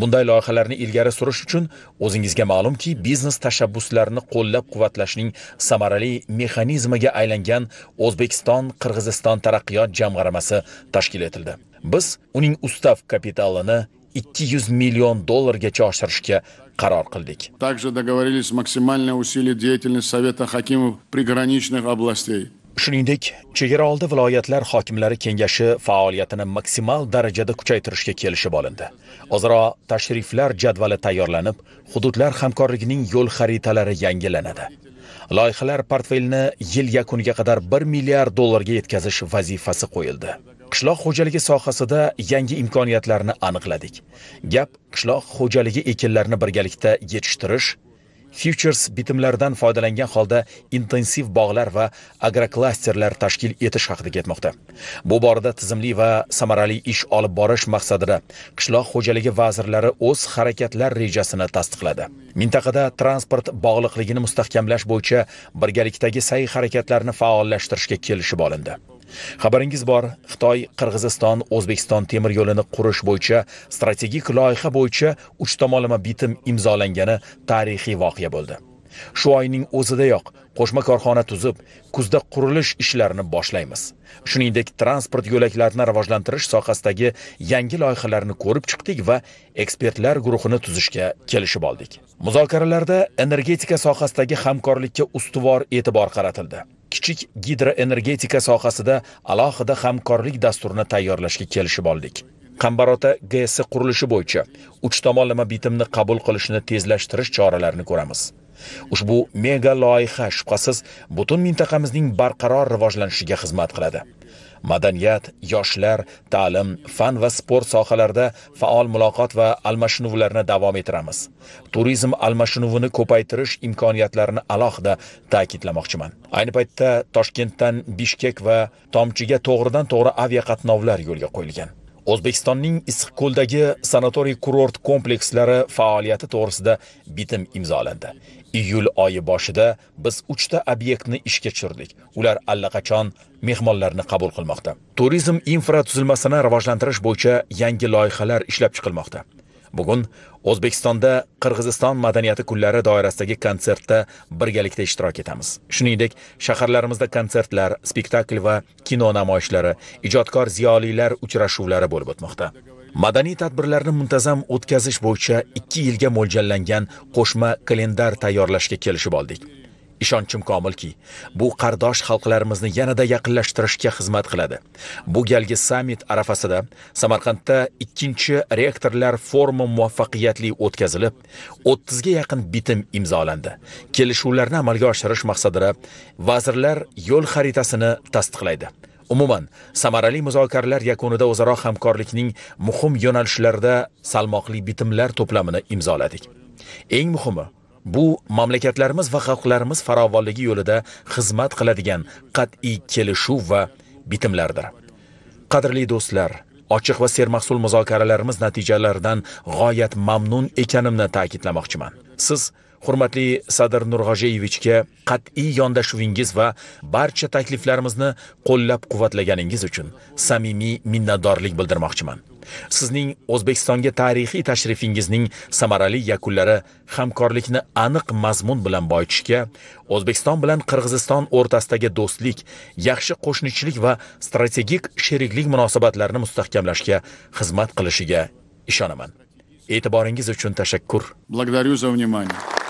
Bunday loyihalarni ilgari surish uchun o'zingizga ma'lumki, biznes tashabbuslarini qo'llab-quvvatlashning samarali mexanizmiga aylangan O'zbekiston Qirg'iziston taraqqiyot jamg'armasi tashkil etildi. Biz uning ustav kapitalini 200 million dollargacha oshirishga qaror qildik. Также договорились максимально усилить деятельность Совета хакимов приграничных областей. Shuningdek, chegara oldi viloyatlar hokimlari kengashi faoliyatini maksimal darajada kuchaytirishga kelishib olindi. O'zaro tashriflar jadvali tayyorlanib, hududlar hamkorligining yo'l xaritalari yangilanadi. Loyihalar portfelini yil yakuniga qadar 1 milliard dollarga yetkazish vazifasi qo'yildi. Qishloq xo'jaligi sohasida yangi imkoniyatlarni aniqladik. Gap qishloq xo'jaligi ekinlarini birgalikda yetishtirish futures bitimlardan foydalangan holda intensiv bog'lar va agroklasterlar tashkil etish haqida ketmoqda. Bu borada tizimli va samarali ish olib borish maqsadida qishloq xo'jaligi vazirlari o'z harakatlar rejasini tasdiqladi. Mintaqada transport bog'liqligini mustahkamlash bo'yicha birgalikdagi sa'y harakatlarni faollashtirishga kelishib olindi. Xabaringiz bor. Xitoy qirg'iziston o'zbekiston temir yo'lini qurish bo'yicha strategik loyiha bo'yicha uch tomonlama bitim imzolangani tarixiy voqea bo'ldi. Shu oyning o'zidayoq qo'shma korxona tuzib kuzda qurilish ishlarini boshlaymiz. Shuningdek transport yo'laklarini rivojlantirish sohasidagi yangi loyihalarni ko'rib chiqdik va ekspertlar guruhini tuzishga kelishib oldik. Muzokaralarda energetika sohasidagi hamkorlikka ustuvor e'tibor qaratildi. Kichik gidroenergetika sohasida alohida hamkorlik dasturini tayyorlashga kelishib oldik. Qambarota gs qurilishi bo'yicha uch tomonlama bitimni qabul qilishni tezlashtirish choralarini ko'ramiz. Ushbu mega loyiha shubhasiz butun mintaqamizning barqaror rivojlanishiga xizmat qiladi. Madaniyat yoshlar ta'lim fan va sport sohalarida faol muloqot va almashinuvlarni davom ettiramiz. Turizm almashinuvini ko'paytirish imkoniyatlarini alohida ta'kidlamoqchiman. Ayni paytda toshkentdan bishkek va tomchiga to'g'ridan to'g'ri aviaqatnovlar yo'lga qo'yilgan. O'zbekistonning issiqko'ldagi sanatoriy kurort komplekslari faoliyati to'g'risida bitim imzolandi. Iyul oyi boshida biz uchta obyektni ishga tushirdik. Ular allaqachon mehmonlarni qabul qilmoqda. Turizm infratuzilmasini rivojlantirish bo'yicha yangi loyihalar ishlab chiqilmoqda. Bugun o'zbekistonda qirg'iziston madaniyati kunlari doirasidagi konsertda birgalikda ishtirok etamiz. Shuningdek shaharlarimizda konsertlar spektakl va kino namoyishlari ijodkor ziyolilar uchrashuvlari bo'lib o'tmoqda. Madaniy tadbirlarni muntazam o'tkazish bo'yicha ikki yilga mo'ljallangan qo'shma kalendar tayyorlashga kelishib oldik. Ishonchim komilki bu qardosh xalqlarimizni yanada yaqinlashtirishga xizmat qiladi. Bu galgi sammit arafasida samarqandda ikkinchi rektorlar forumi muvaffaqiyatli o'tkazilib o'ttizga yaqin bitim imzolandi. Kelishuvlarni amalga oshirish maqsadida vazirlar yo'l xaritasini tasdiqlaydi. Umuman samarali muzokaralar yakunida o'zaro hamkorlikning muhim yo'nalishlarida salmoqli bitimlar to'plamini imzoladik. Eng muhimi bu mamlakatlarimiz va xalqlarimiz farovonligi yo'lida xizmat qiladigan qat'iy kelishuv va bitimlardir. Qadrli do'stlar ochiq va sermahsul muzokaralarimiz natijalaridan g'oyat mamnun ekanimni ta'kidlamoqchiman. Siz hurmatli Sadr Nurg'ojeyevichga qat'iy yondashuvingiz va barcha takliflarimizni qo'llab-quvvatlaganingiz uchun samimiy minnatdorlik bildirmoqchiman. Sizning O'zbekistonga tarixiy tashrifingizning samarali yakunlari hamkorlikni aniq mazmun bilan boyitishga, O'zbekiston bilan Qirg'iziston o'rtasidagi do'stlik, yaxshi qo'shnichilik va strategik sheriklik munosabatlarini mustahkamlashga xizmat qilishiga ishonaman. E'tiboringiz uchun tashakkur. Благодарю за внимание.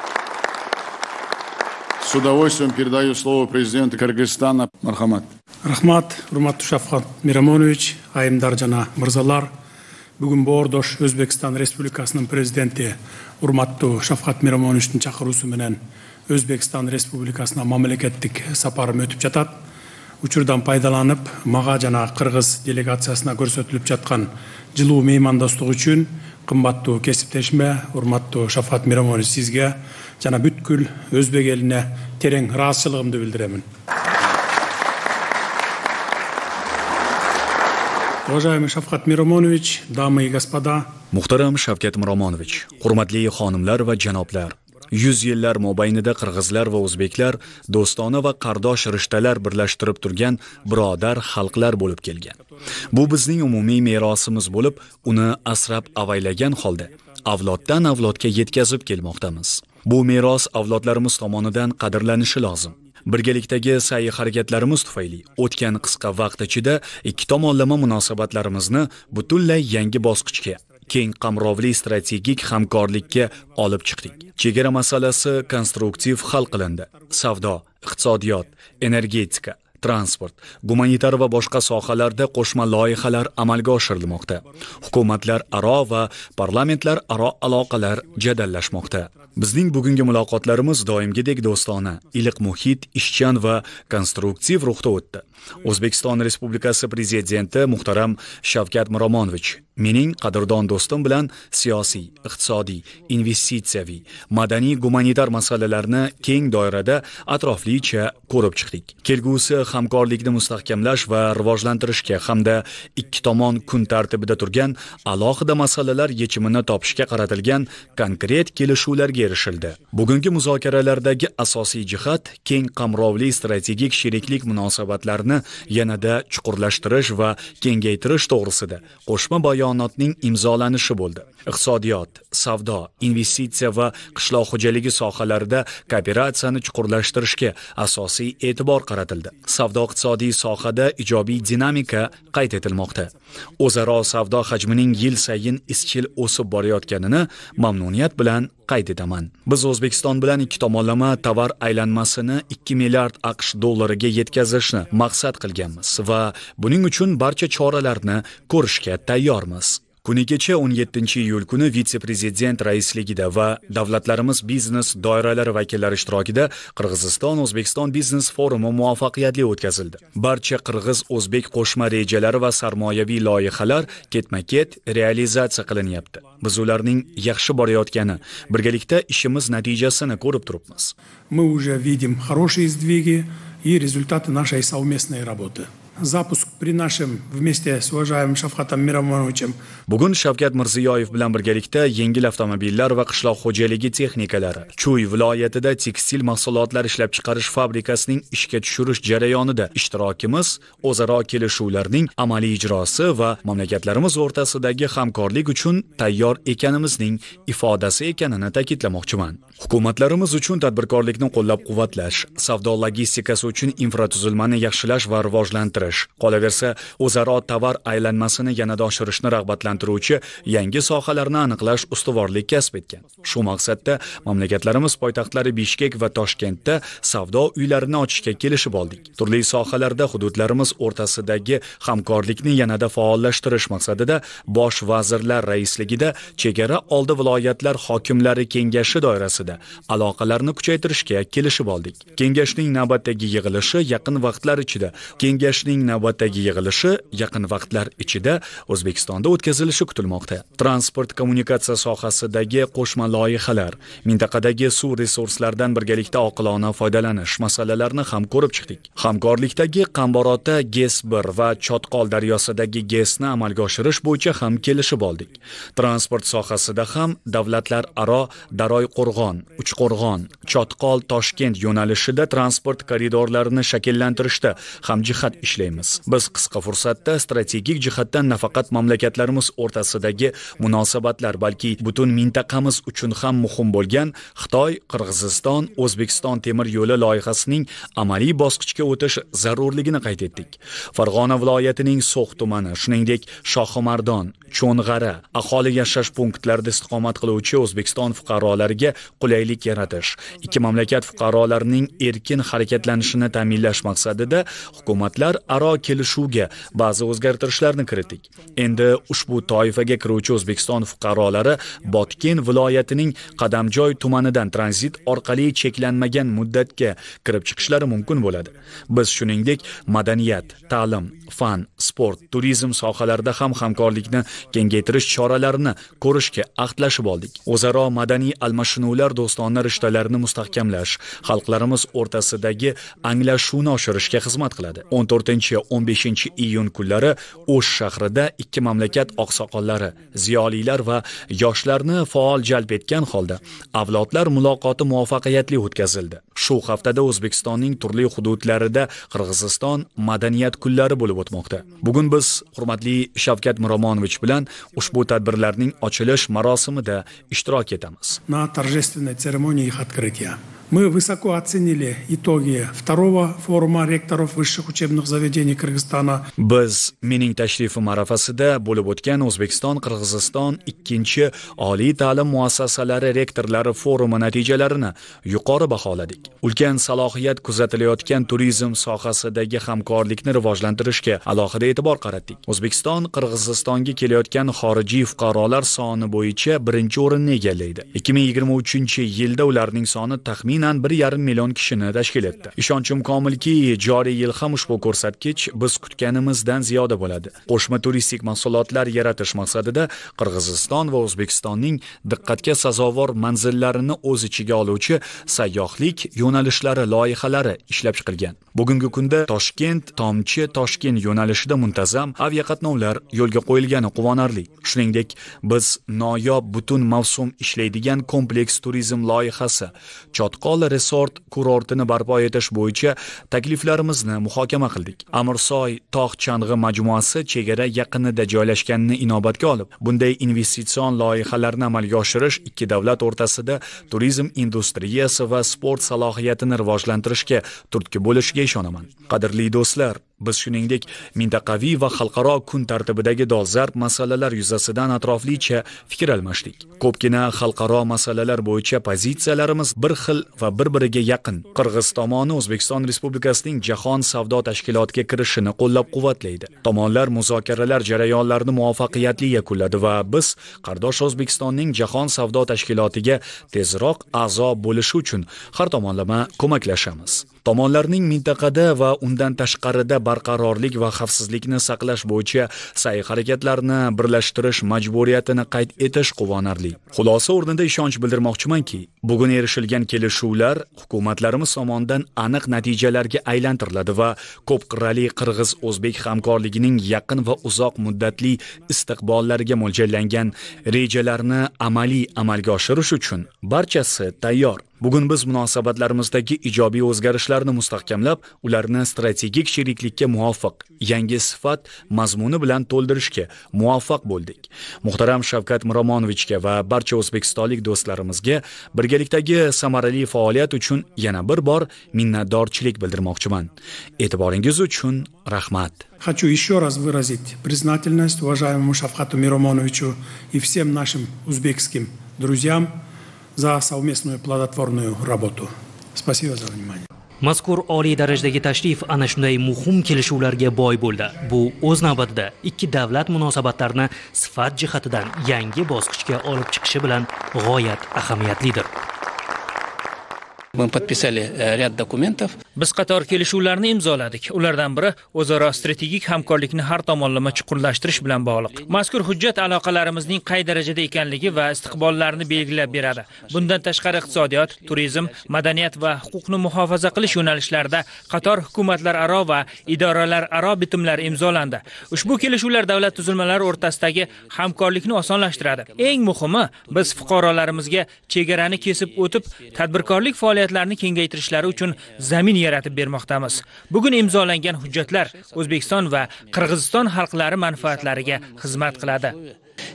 С удовольствием передаю слово президенту Кыргызстана. Мархамат. Рахмат, Румат Тушафхан Мирамонович, Айымдар Жана Мырзалар. Бүгін Бордош Өзбекстан Республикасының президенті Урматту Шафхат Мирамоновичтің шақырусы менен Өзбекстан Республикасына мамлекеттик сапарым өтүп жатат. Учурдан пайдаланып, мага жана кыргыз делегациясына көрсөтүлүп жаткан жылуу меймандостук үчүн кымбаттуу кесиптешиме урматтуу Шафхат Мирамонович сизге жана бүткүл өзбек элине терең ыраазычылыгымды билдиремин уважаемый шавкат миромонович дамы и господа muhtaram shavkat miromonovich hurmatli xonimlar va janoblar yuz yillar mobaynida qirg'izlar va o'zbeklar do'stona va qardosh rishtalar birlashtirib turgan birodar xalqlar bo'lib kelgan. Bu bizning umumiy merosimiz bo'lib uni asrab avaylagan holda avloddan avlodga yetkazib kelmoqdamiz. Bu meros avlodlarimiz tomonidan qadrlanishi lozim. Birgalikdagi sa'y harakatlarimiz tufayli o'tgan qisqa vaqt ichida ikki tomonlama munosabatlarimizni butunlay yangi bosqichga keng qamrovli strategik hamkorlikka olib chiqdik. Chegara masalasi konstruktiv hal qilindi. Savdo iqtisodiyot energetika transport gumanitar va boshqa sohalarda qo'shma loyihalar amalga oshirilmoqda. Hukumatlar aro va parlamentlar aro aloqalar jadallashmoqda. Bizning bugungi muloqotlarimiz doimgidek do'stona iliq muhit ishchan va konstruktiv ruhda o'tdi. O'zbekiston respublikasi prezidenti muhtaram shavkat miromonovich mening qadrdon do'stim bilan siyosiy iqtisodiy investitsiyaviy madaniy gumanitar masalalarni keng doirada atroflicha ko'rib chiqdik. Kelgusi hamkorlikni mustahkamlash va rivojlantirishga hamda ikki tomon kun tartibida turgan alohida masalalar yechimini topishga qaratilgan konkret kelishuvlarga erishildi. Bugungi muzokaralardagi asosiy jihat keng qamrovli strategik sheriklik munosabatlarini yanada chuqurlashtirish va kengaytirish to'g'risida qo'shma bayonotning imzolanishi bo'ldi. Iqtisodiyot savdo investitsiya va qishloq xo'jaligi sohalarida kooperatsiyani chuqurlashtirishga asosiy e'tibor qaratildi. Savdo iqtisodiy sohada ijobiy dinamika qayd etilmoqda. O'zaro savdo hajmining yil sayin izchil o'sib borayotganini mamnuniyat bilan qayd etaman. Biz o'zbekiston bilan ikki tomonlama tovar aylanmasini 2 milliard aqsh dollariga yetkazishni maqsad qilganmiz va buning uchun barcha choralarni ko'rishga tayyormiz. Kuni kecha 17 iyul kuni vitse prezident raisligida va davlatlarimiz biznes doiralari vakillari ishtirokida qirg'iziston o'zbekiston biznes forumi muvaffaqiyatli o'tkazildi. Barcha qirg'iz o'zbek qo'shma rejalari va sarmoyaviy loyihalar ketma ket realizatsiya qilinyapti. Biz ularning yaxshi borayotgani birgalikda ishimiz natijasini ko'rib turibmiz. Мы уже видим хорошие сдвиги и результаты нашей совместной работы запуск при нашем вместе с уважаемым Шавхатом Миромоновичем. Bugun Shavkat Mirziyoyev bilan birgalikda yengil avtomobillar va qishloq xo'jaligi texnikalari, Chuy viloyatida tekstil mahsulotlar ishlab chiqarish fabrikasining ishga tushirish jarayonida ishtirokimiz o'zaro kelishuvlarning amaliy ijrosi va mamlakatlarimiz o'rtasidagi hamkorlik uchun tayyor ekanimizning ifodasi ekanini ta'kidlamoqchiman. Hukumatlarimiz uchun tadbirkorlikni qo'llab-quvvatlash, savdo logistikasi uchun infratuzilmani yaxshilash va rivojlantirish kengaytirish qolaversa o'zaro tovar aylanmasini yanada oshirishni rag'batlantiruvchi yangi sohalarni aniqlash ustuvorlik kasb etgan. Shu maqsadda mamlakatlarimiz poytaxtlari bishkek va toshkentda savdo uylarini ochishga kelishib oldik. Turli sohalarda hududlarimiz o'rtasidagi hamkorlikni yanada faollashtirish maqsadida bosh vazirlar raisligida chegara oldi viloyatlar hokimlari kengashi doirasida aloqalarni kuchaytirishga kelishib oldik. Kengashning navbatdagi yig'ilishi yaqin vaqtlar ichida kengashning navbatdagi yig'ilishi yaqin vaqtlar ichida O'zbekistonda o'tkazilishi kutilmoqda. Transport kommunikatsiya sohasidagi qo'shma loyihalar, mintaqadagi suv resurslaridan birgalikda oqilona foydalanish masalalarini ham ko'rib chiqdik. Hamkorlikdagi Qamborota GES 1 va Chotqol daryosidagi GESni amalga oshirish bo'yicha ham kelishib oldik. Transport sohasida ham davlatlararo Daroy Qo'rg'on, Uchqo'rg'on, Chotqol Toshkent yo'nalishida transport koridorlarini shakllantirishda hamjihat ishlaymiz. Ishlaymiz. Biz qisqa fursatda strategik jihatdan nafaqat mamlakatlarimiz o'rtasidagi munosabatlar balki butun mintaqamiz uchun ham muhim bo'lgan xitoy qirg'iziston o'zbekiston temir yo'li loyihasining amaliy bosqichga o'tish zarurligini qayd etdik. Farg'ona viloyatining so'x tumani shuningdek shohimardon cho'ng'ara aholi yashash punktlarida istiqomat qiluvchi o'zbekiston fuqarolariga qulaylik yaratish ikki mamlakat fuqarolarining erkin harakatlanishini ta'minlash maqsadida hukumatlar aro kelishuvga ba'zi o'zgartirishlarni kiritdik. Endi ushbu toifaga kiruvchi o'zbekiston fuqarolari botken viloyatining qadamjoy tumanidan tranzit orqali cheklanmagan muddatga kirib chiqishlari mumkin bo'ladi. Biz shuningdek madaniyat ta'lim fan sport turizm sohalarida ham hamkorlikni kengaytirish choralarini ko'rishga ahdlashib oldik. O'zaro madaniy almashinuvlar do'stona rishtalarini mustahkamlash xalqlarimiz o'rtasidagi anglashuvni oshirishga xizmat qiladi. 14 15 iyun kunlari O'sh shahrida ikki mamlakat oqsoqollari, ziyolilar va yoshlarni faol jalb etgan holda avlodlar muloqoti muvaffaqiyatli o'tkazildi. Shu haftada O'zbekistonning turli hududlarida Qirg'iziston madaniyat kunlari bo'lib o'tmoqda. Bugun biz hurmatli Shavkat Miromonovich bilan ushbu tadbirlarning ochilish marosimida ishtirok etamiz. На торжественной церемонии их открытия Мы высоко оценили итоги второго форума ректоров высших учебных заведений Кыргызстана. Biz mening tashrifim arafasida bo'lib o'tgan O'zbekiston Qirg'iziston ikkinchi oliy ta'lim muassasalari rektorlari forumi natijalarini yuqori baholadik. Ulkan salohiyat kuzatilayotgan turizm sohasidagi hamkorlikni rivojlantirishga alohida e'tibor qaratdik. O'zbekiston Qirg'izistonga kelayotgan xorijiy fuqarolar soni bo'yicha birinchi o'rinni egallaydi. 2023-yilda ularning soni taxminan taxminan 1,5 million kishini tashkil etdi. Ishonchim komilki, joriy yil ham ushbu ko'rsatkich biz kutganimizdan ziyoda bo'ladi. Qo'shma turistik mahsulotlar yaratish maqsadida Qirg'iziston va O'zbekistonning diqqatga sazovor manzillarini o'z ichiga oluvchi sayyohlik yo'nalishlari loyihalari ishlab chiqilgan. Bugungi kunda Toshkent, Tomchi, Toshkent yo'nalishida muntazam aviaqatnovlar yo'lga qo'yilgani quvonarli. Shuningdek, biz noyob butun mavsum ishlaydigan kompleks turizm loyihasi Chotqol Shimoli resort kurortini barpo etish bo'yicha takliflarimizni muhokama qildik. Amirsoy tog' chang'i majmuasi chegara yaqinida joylashganini inobatga olib, bunday investitsion loyihalarni amalga oshirish ikki davlat o'rtasida turizm industriyasi va sport salohiyatini rivojlantirishga turtki bo'lishiga ishonaman. Qadrli do'stlar, biz shuningdek mintaqaviy va xalqaro kun tartibidagi dolzarb masalalar yuzasidan atroflicha fikr almashdik. Ko'pgina xalqaro masalalar bo'yicha pozitsiyalarimiz bir xil va bir biriga yaqin. Qirg'iz tomoni o'zbekiston respublikasining jahon savdo tashkilotiga kirishini qo'llab quvvatlaydi tomonlar muzokaralar jarayonlarini muvaffaqiyatli yakunladi va biz qardosh o'zbekistonning jahon savdo tashkilotiga tezroq a'zo bo'lishi uchun har tomonlama ko'maklashamiz. Tomonlarning mintaqada va undan tashqarida barqarorlik va xavfsizlikni saqlash bo'yicha sa'y harakatlarni birlashtirish majburiyatini qayd etish quvonarli. Xulosa o'rnida ishonch bildirmoqchimanki bugun erishilgan kelishuvlar hukumatlarimiz tomonidan aniq natijalarga aylantiriladi va ko'p qirrali qirg'iz o'zbek hamkorligining yaqin va uzoq muddatli istiqbollariga mo'ljallangan rejalarni amaliy amalga oshirish uchun barchasi tayyor. Bugun biz munosabatlarimizdagi ijobiy o'zgarishlarni mustahkamlab ularni strategik sheriklikka muvofiq yangi sifat mazmuni bilan to'ldirishga muvaffaq bo'ldik. Muhtaram shavkat miromonovichga va barcha o'zbekistonlik do'stlarimizga birgalikdagi samarali faoliyat uchun yana bir bor minnatdorchilik bildirmoqchiman. E'tiboringiz uchun rahmat. Хочу еще раз выразить признательность уважаемому Шавкату Миромоновичу и всем нашим узбекским друзьям за совместную плодотворную работу. Спасибо за внимание. mazkur oliy darajadagi tashrif ana shunday muhim kelishuvlarga boy bo'ldi bu o'z navbatida ikki davlat munosabatlarini sifat jihatidan yangi bosqichga olib chiqishi bilan g'oyat ahamiyatlidir Мы подписали э, ряд документов. Biz qator kelishuvlarni imzoladik. Ulardan biri o'zaro strategik hamkorlikni har tomonlama chuqurlashtirish bilan bog'liq. Mazkur hujjat aloqalarimizning qay darajada ekanligi va istiqbollarini belgilab beradi. Bundan tashqari iqtisodiyot, turizm, madaniyat va huquqni muhofaza qilish yo'nalishlarida qator hukumatlar aro va idoralar aro bitimlar imzolandi. Ushbu kelishuvlar davlat tuzilmalari o'rtasidagi hamkorlikni osonlashtiradi. Eng muhimi, biz fuqarolarimizga chegarani kesib o'tib tadbirkorlik faoliyati faoliyatlarini kengaytirishlari uchun zamin yaratib bermoqdamiz. Bugun imzolangan hujjatlar O'zbekiston va Qirg'iziston xalqlari manfaatlariga xizmat qiladi.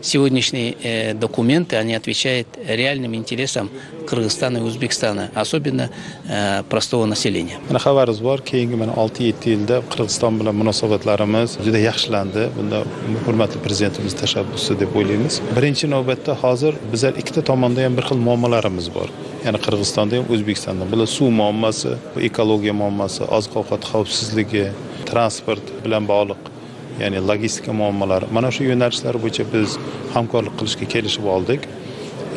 Сегодняшние э, документы, они отвечают реальным интересам Кыргызстана и Узбекистана, особенно э, простого населения. Mana bor, keyingi mana 6-7 yilda Qirg'iziston bilan munosabatlarimiz juda yaxshilandi. Bunda hurmatli prezidentimiz tashabbusi deb o'ylaymiz. Birinchi navbatda hozir bizlar ikkita tomonda ham bir xil muammolarimiz bor. Ya'ni Qirg'izistonda ham O'zbekistonda. Bular suv muammosi, ekologiya muammosi, oziq-ovqat xavfsizligi, transport bilan bog'liq ya'ni logistika muammolari. Mana shu yo'nalishlar bo'yicha biz hamkorlik qilishga kelishib oldik.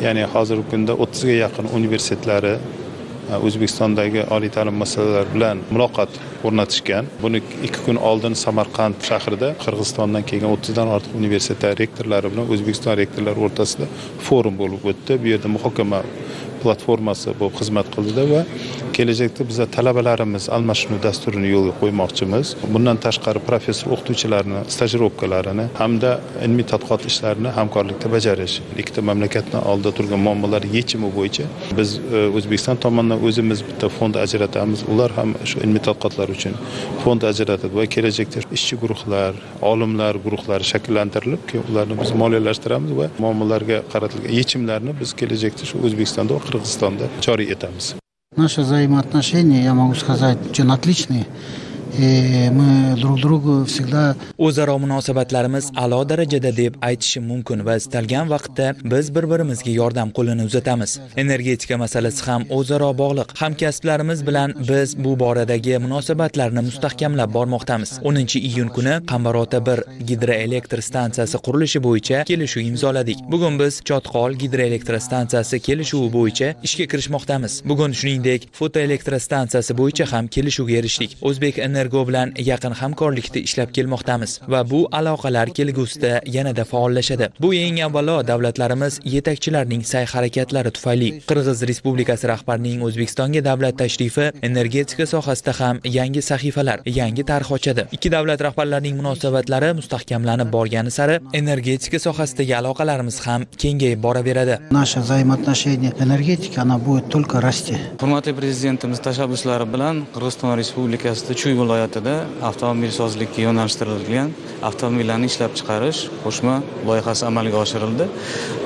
Ya'ni hozirgi kunda o'ttizga yaqin universitetlari e, o'zbekistondagi oliy ta'lim masalalari bilan muloqot o'rnatishgan. Buni ikki kun oldin samarqand shahrida qirg'izistondan kelgan o'ttizdan ortiq universitet rektorlari bilan o'zbekiston rektorlari o'rtasida forum bo'lib o'tdi. Bu yerda muhokama platformasi bo'lib xizmat qildida va kelajakda biza talabalarimiz almashinuv dasturini yo'lga qo'ymoqchimiz. Bundan tashqari professor o'qituvchilarni stajirovkalarini hamda ilmiy tadqiqot ishlarini hamkorlikda bajarish ikkita mamlakatni oldida turgan muammolar yechimi bo'yicha biz e, o'zbekiston tomonidan o'zimiz bitta fond ajratamiz. Ular ham shu ilmiy tadqiqotlar uchun fond ajratadi va kelajakda ishchi guruhlar olimlar guruhlari shakllantirilib keyin ularni biz moliyalashtiramiz va muammolarga qaratilgan yechimlarni biz kelajakda shu o'zbekistonda qirg'izistonda joriy etamiz Наши взаимоотношения, я могу сказать, очень отличные. И мы друг другу всегда o'zaro munosabatlarimiz a'lo darajada deb aytishim mumkin va istalgan vaqtda biz bir birimizga yordam qo'lini uzatamiz. Energetika masalasi ham o'zaro bog'liq. Hamkasblarimiz bilan biz bu boradagi munosabatlarni mustahkamlab bormoqdamiz. 10 iyun kuni qambarota bir gidroelektr stansiyasi qurilishi bo'yicha kelishuv imzoladik. Bugun biz chotqol gidroelektr stansiyasi kelishuvi bo'yicha ishga kirishmoqdamiz. Bugun shuningdek fotoelektr stansiyasi bo'yicha ham kelishuvga erishdik. O'zbek energo bilan yaqin hamkorlikda ishlab kelmoqdamiz va bu aloqalar kelgusida yanada faollashadi. Bu eng avvalo davlatlarimiz yetakchilarining sa'y harakatlari tufayli qirg'iz respublikasi rahbarining o'zbekistonga davlat tashrifi energetika sohasida ham yangi sahifalar yangi tarix ochadi. Ikki davlat rahbarlarining munosabatlari mustahkamlanib borgani sari energetika sohasidagi aloqalarimiz ham kengayib boraveradi. Наши взаимоотношения энергетика она будет только расти hurmatli prezidentimiz tashabbuslari bilan qirg'iziston respublikasida chuy viloyatida avtomobilsozlikka yo'naltirilgan avtomobillarni ishlab chiqarish qo'shma loyihasi amalga oshirildi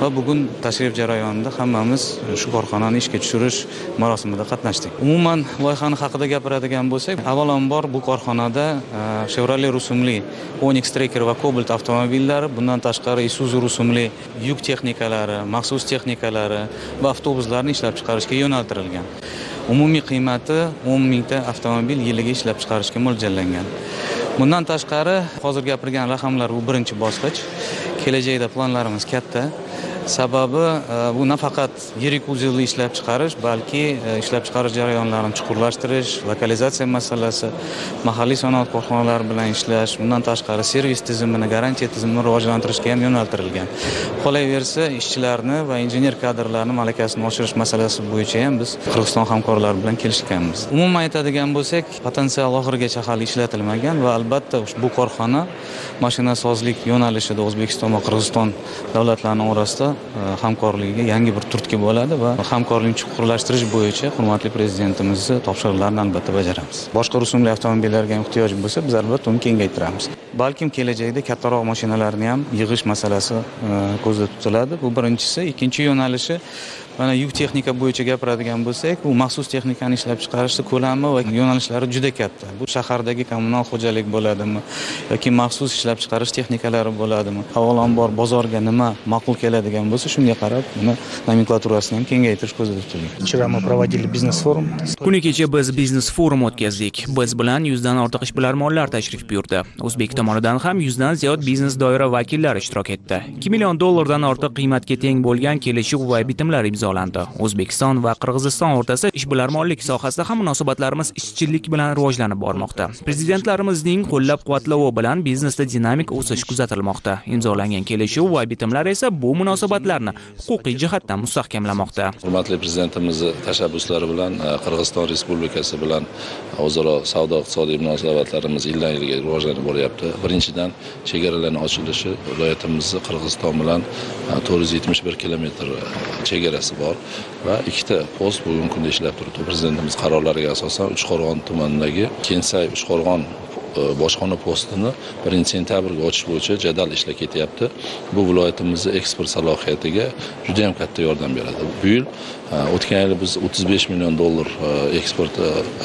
va bugun tashrif jarayonida hammamiz shu korxonani ishga tushirish marosimida qatnashdik. Umuman loyihani haqida gapiradigan bo'lsak avvalambor bu korxonada e, chevrolet rusumli onix tracker va cobalt avtomobillari bundan tashqari isuzu rusumli yuk texnikalari maxsus texnikalari va avtobuslarni ishlab chiqarishga yo'naltirilgan. Umumiy qiymati o'n mingta avtomobil yiliga ishlab chiqarishga mo'ljallangan. Bundan tashqari hozir gapirgan raqamlar bu birinchi bosqich. Kelajakda planlarimiz katta. Sababi e, bu nafaqat yirik uzelli ishlab chiqarish balki e, ishlab chiqarish jarayonlarini chuqurlashtirish lokalizatsiya masalasi mahalliy sanoat korxonalari bilan ishlash bundan tashqari servis tizimini garantiya tizimini rivojlantirishga ham yo'naltirilgan. Qolaversa ishchilarni va injener kadrlarni malakasini oshirish masalasi bo'yicha ham biz qirg'iziston hamkorlari bilan kelishganmiz. Umuman aytadigan bo'lsak potensial oxirigacha hali ishlatilmagan va albatta bu korxona mashinasozlik yo'nalishida o'zbekiston va qirg'iziston davlatlarini orasida e, hamkorligiga yangi bir turtki bo'ladi va hamkorlikni chuqurlashtirish bo'yicha hurmatli prezidentimizni topshiriqlarini albatta bajaramiz. Boshqa rusumli avtomobillarga ham ehtiyoj bo'lsa biz albatta uni kengaytiramiz. Balkim kelajakda kattaroq mashinalarni ham yig'ish masalasi e, ko'zda tutiladi. Bu birinchisi. Ikkinchi yo'nalishi mana yuk texnika bo'yicha gapiradigan bo'lsak bu maxsus texnikani ishlab chiqarishni ko'lami va yo'nalishlari juda katta. Bu shahardagi kommunal xo'jalik bo'ladimi yoki maxsus ishlab chiqarish texnikalari bo'ladimi? Avvalambor bozorga nima ma'qul keladigan bo'lsa shunga qarab uni nomenklaturasini ham kengaytirish ko'zda tutilgan. Вчера мы проводили бизнес форум kuni kecha biz biznes forum o'tkazdik. Biz bilan yuzdan ortiq ishbilarmonlar tashrif buyurdi. O'zbek tomonidan ham yuzdan ziyod biznes doira vakillari ishtirok etdi. Ikki million dollardan ortiq qiymatga teng bo'lgan kelishuv va bitimlar imzolandi o'zbekiston va qirg'iziston o'rtasida ishbilarmonlik sohasida ham munosabatlarimiz izchillik bilan rivojlanib bormoqda. Prezidentlarimizning qo'llab quvvatlovi bilan biznesda dinamik o'sish kuzatilmoqda. Imzolangan kelishuv va bitimlar esa bu munosabatlarni huquqiy jihatdan mustahkamlamoqda. Hurmatli prezidentimizni tashabbuslari bilan e, qirg'iziston respublikasi bilan o'zaro savdo iqtisodiy munosabatlarimiz yildan yilga rivojlanib boryapti. Birinchidan chegaralarni ochilishi viloyatimizni qirg'iziston bilan e, to'rt yuz yetmish bir kilometr e, chegarasi bor va ikkita post bugungi kunda ishlab turibdi. Prezidentimiz qarorlariga asosan uchqo'rg'on tumanidagi kensay uchqo'rg'on E, bojxona postini birinchi sentyabrga ochish bo'yicha jadal ishlar ketyapti. Bu viloyatimizni eksport salohiyatiga juda yam katta yordam beradi. Bu yil e, o'tgan yili biz o'ttiz besh million dollar e, eksport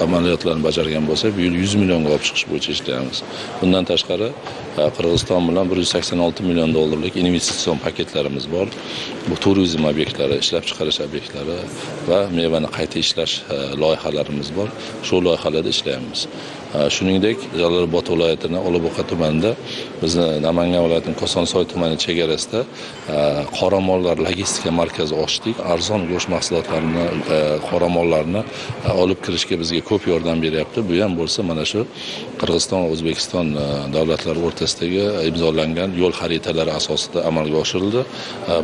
amaliyotlarini bajargan bo'lsak bu yil yuz millionga olib chiqish bo'yicha ishlayapmiz bundan tashqari qirg'iziston bilan bir yuz sakson olti million dollarlik investitsion paketlarimiz bor. Bu turizm obyektlari ishlab chiqarish obyektlari va mevani qayta ishlash loyihalarimiz bor. Shu loyihalarda ishlayapmiz shuningdek jalolobod viloyatini olabo'qa tumanida bizni namangan viloyatining kosonsoy tumani chegarasida qoramollar logistika markazi ochdik. Arzon go'sht mahsulotlarini e, qoramollarni olib kirishga bizga ko'p yordam beryapti. Bu ham bo'lsa mana shu qirg'iziston o'zbekiston e, davlatlari o'rtasidagi imzolangan yo'l xaritalari asosida amalga oshirildi.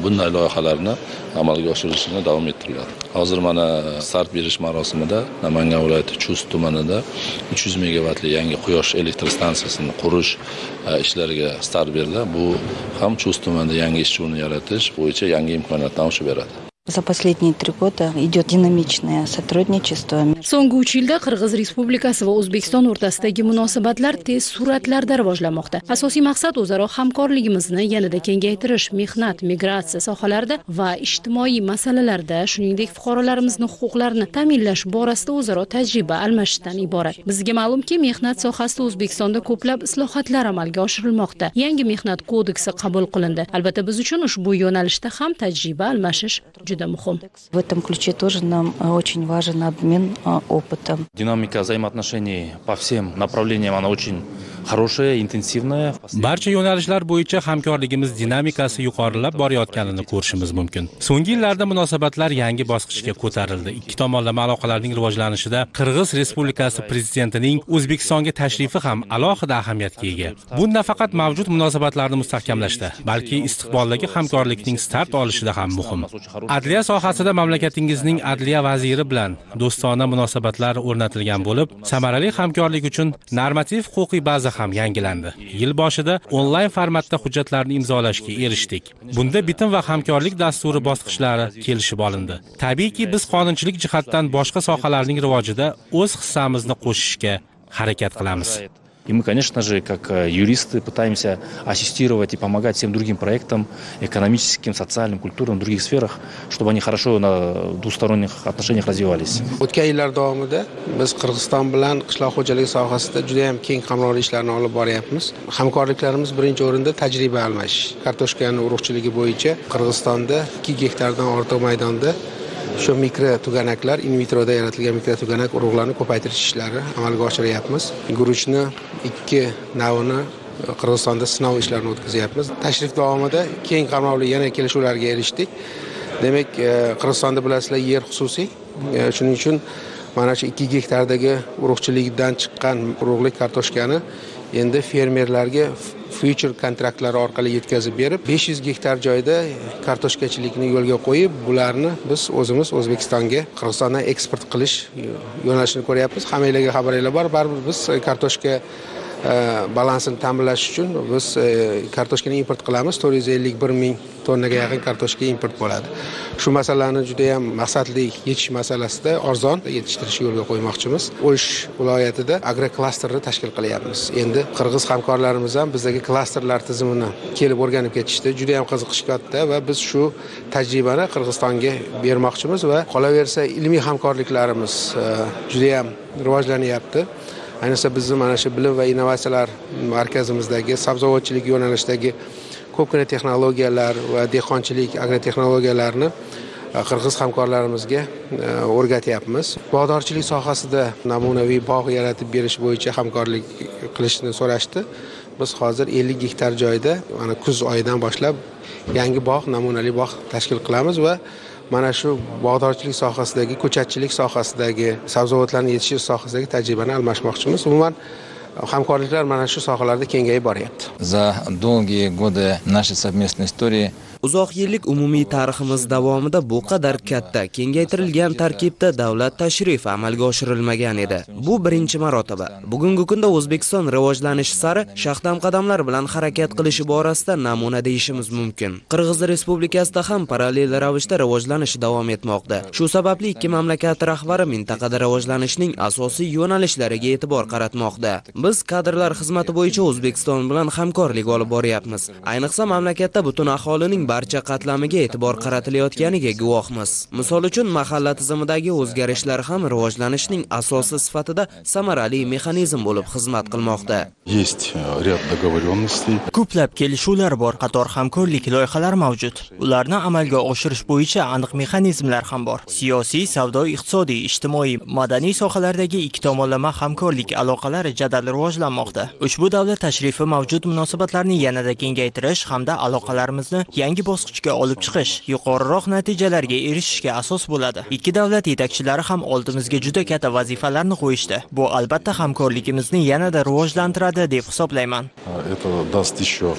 Bunday loyihalarni amalga oshirilishini davom ettiriladi. Hozir mana e, start berish marosimida namangan viloyati chust tumanida uch yuz megavatli yangi quyosh elektr stansiyasini qurish e, ishlariga start berdi. Bu ham chust tumanida yangi ish o'rni yaratish bo'yicha yangi imkoniyatni ochib beradi. За последние три года идет динамичное сотрудничество. So'nggi 3 yilda Qirg'iz Respublikasi va O'zbekiston o'rtasidagi munosabatlar tez sur'atlarda rivojlanmoqda. Asosiy maqsad o'zaro hamkorligimizni yanada kengaytirish, mehnat, migratsiya sohalarida va ijtimoiy masalalarda, shuningdek fuqarolarimizni huquqlarini ta'minlash borasida o'zaro tajriba almashishdan iborat. Bizga ma'lumki, mehnat sohasida O'zbekistonda ko'plab islohotlar amalga oshirilmoqda. Yangi mehnat kodeksi qabul qilindi. Albatta biz uchun ushbu yo'nalishda ham tajriba almashish muhim. В этом ключе тоже нам э, очень важен обмен э, опытом. Динамика взаимоотношений по всем направлениям, она очень хорошая, интенсивная. barcha yo'nalishlar bo'yicha hamkorligimiz dinamikasi yuqorilab borayotganini ko'rishimiz mumkin. So'nggi yillarda munosabatlar yangi bosqichga ko'tarildi. Ikki tomonlama aloqalarning rivojlanishida qirg'iz respublikasi prezidentining o'zbekistonga tashrifi ham alohida ahamiyatga ega. Bu nafaqat mavjud munosabatlarni mustahkamlashda balki istiqboldagi hamkorlikning start olishida ham muhim. Adliya sohasida mamlakatingizning adliya vaziri bilan do'stona munosabatlar o'rnatilgan bo'lib samarali hamkorlik uchun normativ huquqiy baza ham yangilandi. Yil boshida onlayn formatda hujjatlarni imzolashga erishdik. Bunda bitim va hamkorlik dasturi bosqichlari kelishib olindi. Tabiiyki biz qonunchilik jihatdan boshqa sohalarning rivojida o'z hissamizni qo'shishga harakat qilamiz. И мы, конечно же, как э, юристы пытаемся ассистировать и помогать всем другим проектам, экономическим, социальным, культурным, других сферах, чтобы они хорошо на двусторонних отношениях развивались. Shu mikro tuganaklar in vitroda yaratilgan mikro tuganak urug'larni ko'paytirish ishlari amalga oshiryapmiz guruchni ikki navini e, qirg'izistonda sinov ishlarini o'tkazyapmiz. Tashrif davomida keng qamrovli yana kelishuvlarga erishdik. Demak e, qirg'izistonda bilasizlar yer xususiy. E, shuning uchun mana shu ikki gektardagi urug'chilikdan chiqqan urug'lik kartoshkani endi fermerlarga future kontraktlari orqali yetkazib berib besh yuz gektar joyda kartoshkachilikni yo'lga qo'yib bularni biz o'zimiz o'zbekistonga qirg'izistondan eksport qilish yo'nalishini ko'ryapmiz. Hammanglarga xabaringlar bor. Baribir biz e, kartoshka balansini ta'minlash uchun biz kartoshkani import qilamiz to'rt yuz ellik bir ming tonnaga yaqin kartoshka import bo'ladi shu masalani juda yam maqsadli yechish masalasida arzon yetishtirishni yo'lga qo'ymoqchimiz o'sh viloyatida agroklasterni tashkil qilyapmiz endi qirg'iz hamkorlarimiz ham bizdagi klasterlar tizimini kelib o'rganib ketishdi juda yam qiziqish katta va biz shu tajribani qirg'izistonga bermoqchimiz va qolaversa ilmiy hamkorliklarimiz e, juda yam rivojlanyapti ayniqsa bizni mana shu bilim va innovatsiyalar markazimizdagi sabzavotchilik yo'nalishidagi ko'pgina texnologiyalar va dehqonchilik agrotexnologiyalarini e, qirg'iz hamkorlarimizga e, o'rgatyapmiz. Bog'dorchilik sohasida namunaviy bog' yaratib berish bo'yicha hamkorlik qilishni so'rashdi. Biz hozir ellik gektar joyda mana kuz oyidan boshlab yangi bog' namunali bog' tashkil qilamiz va mana shu bog'dorchilik sohasidagi ko'chatchilik sohasidagi sabzavotlarni yetishtirish sohasidagi tajribani almashmoqchimiz. Umuman hamkorliklar mana shu sohalarda kengayib boryapti. За долгие годы нашей совместной истории uzoq yillik umumiy tariximiz davomida bu qadar katta kengaytirilgan tarkibda davlat tashrifi amalga oshirilmagan edi. Bu birinchi marotaba. Bugungi kunda o'zbekiston rivojlanishi sari shahdam qadamlar bilan harakat qilishi borasida namuna deyishimiz mumkin. Qirg'iz respublikasida ham parallel ravishda rivojlanish davom etmoqda. Shu sababli ikki mamlakat rahbari mintaqada rivojlanishning asosiy yo'nalishlariga e'tibor qaratmoqda. Biz kadrlar xizmati bo'yicha o'zbekiston bilan hamkorlik olib boryapmiz. Ayniqsa mamlakatda butun aholining barcha qatlamiga e'tibor qaratilayotganiga guvohmiz misol uchun mahalla tizimidagi o'zgarishlar ham rivojlanishning asosi sifatida samarali mexanizm bo'lib xizmat qilmoqda Есть э, ряд договоренностей. Ko'plab kelishuvlar bor, qator hamkorlik loyihalari mavjud. Ularni amalga oshirish bo'yicha aniq mexanizmlar ham bor. Siyosiy, savdo, iqtisodiy, ijtimoiy, madaniy sohalardagi ikki tomonlama hamkorlik aloqalari jadal rivojlanmoqda. Ushbu davlat tashrifi mavjud munosabatlarni yanada kengaytirish hamda aloqalarimizni yangi bosqichga olib chiqish, yuqoriroq natijalarga erishishga asos bo'ladi. Ikki davlat yetakchilari ham oldimizga juda katta vazifalarni qo'yishdi. Bu albatta hamkorligimizni yanada rivojlantiradi deb hisoblayman. Это даст еще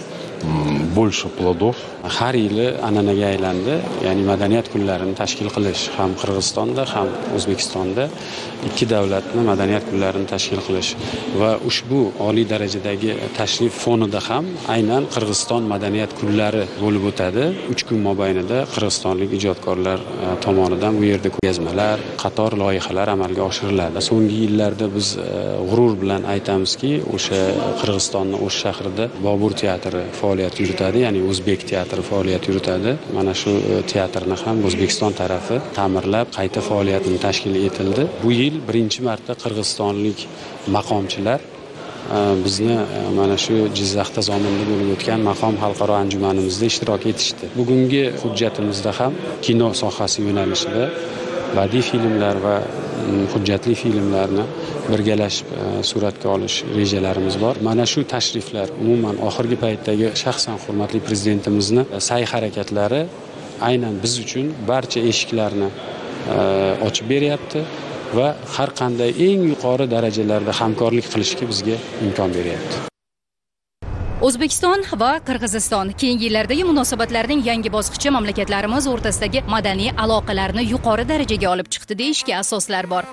больше плодов. har yili an'anaga aylandi ya'ni madaniyat kunlarini tashkil qilish ham qirg'izistonda ham o'zbekistonda ikki davlatni madaniyat kunlarini tashkil qilish va ushbu oliy darajadagi tashrif fonida ham aynan qirg'iziston madaniyat kunlari bo'lib o'tadi. Uch kun mobaynida qirg'izistonlik ijodkorlar e, tomonidan bu yerda ko'rgazmalar qator loyihalar amalga oshiriladi. So'nggi yillarda biz e, g'urur bilan aytamizki o'sha qirg'izistonni o'sh shahrida bobur teatri faoliyat yuritadi ya'ni o'zbek teatri faoliyat yuritadi. Mana shu e, teatrni ham o'zbekiston tarafi ta'mirlab qayta faoliyatini tashkil etildi. Bu yil birinchi marta qirg'izistonlik maqomchilar e, bizni e, mana shu jizzaxda zominda bo'lib o'tgan maqom xalqaro anjumanimizda ishtirok etishdi. Bugungi hujjatimizda ham kino sohasi yo'nalishida badiiy filmlar va hujjatli filmlarni birgalashib e, suratga olish rejalarimiz bor. Mana shu tashriflar umuman oxirgi paytdagi shaxsan hurmatli prezidentimizni sa'y harakatlari aynan biz uchun barcha eshiklarni ochib beryapti. Va har qanday eng yuqori darajalarda hamkorlik qilishga bizga imkon beryapti. O'zbekiston va qirg'iziston keyingi yillardagi munosabatlarning yangi bosqichi mamlakatlarimiz o'rtasidagi madaniy aloqalarni yuqori darajaga olib chiqdi deyishga asoslar bor.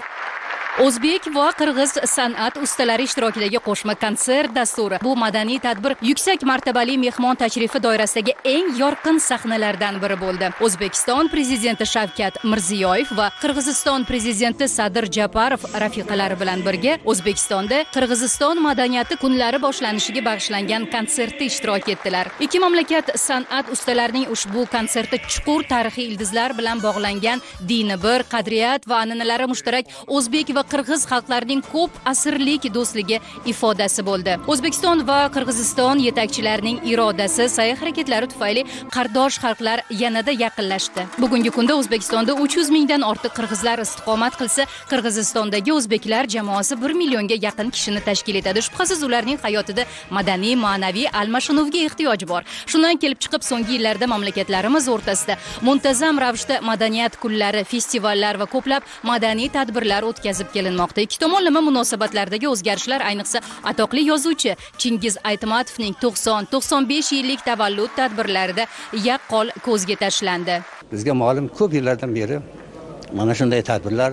O'zbek va qirg'iz san'at ustalari ishtirokidagi qo'shma konsert dasturi. Bu madaniy tadbir yuksak martabali mehmon tashrifi doirasidagi eng yorqin sahnalardan biri bo'ldi. O'zbekiston prezidenti shavkat mirziyoyev va qirg'iziston prezidenti sadir japarov rafiqalari bilan birga o'zbekistonda qirg'iziston madaniyati kunlari boshlanishiga bag'ishlangan konsertda ishtirok etdilar. Ikki mamlakat san'at ustalarining ushbu konserti chuqur tarixiy ildizlar bilan bog'langan dini bir qadriyat va an'analari mushtarak o'zbek va qirg'iz xalqlarining ko'p asrlik do'stligi ifodasi bo'ldi. O'zbekiston va qirg'iziston yetakchilarining irodasi sa'y harakatlari tufayli qardosh xalqlar yanada yaqinlashdi. Bugungi kunda o'zbekistonda uch yuz mingdan ortiq qirg'izlar istiqomat qilsa qirg'izistondagi o'zbeklar jamoasi bir millionga yaqin kishini tashkil etadi. Shubhasiz ularning hayotida madaniy ma'naviy almashinuvga ehtiyoj bor. Shundan kelib chiqib so'nggi yillarda mamlakatlarimiz o'rtasida muntazam ravishda madaniyat kunlari festivallar va ko'plab madaniy tadbirlar o'tkazib kelinmoqda. Ikki tomonlama munosabatlardagi o'zgarishlar? Ayniqsa atoqli yozuvchi chingiz aytmatovning to'qson to'qson besh yillik tavallud tadbirlarida yaqqol ko'zga tashlandi. Bizga ma'lum ko'p yillardan beri mana shunday tadbirlar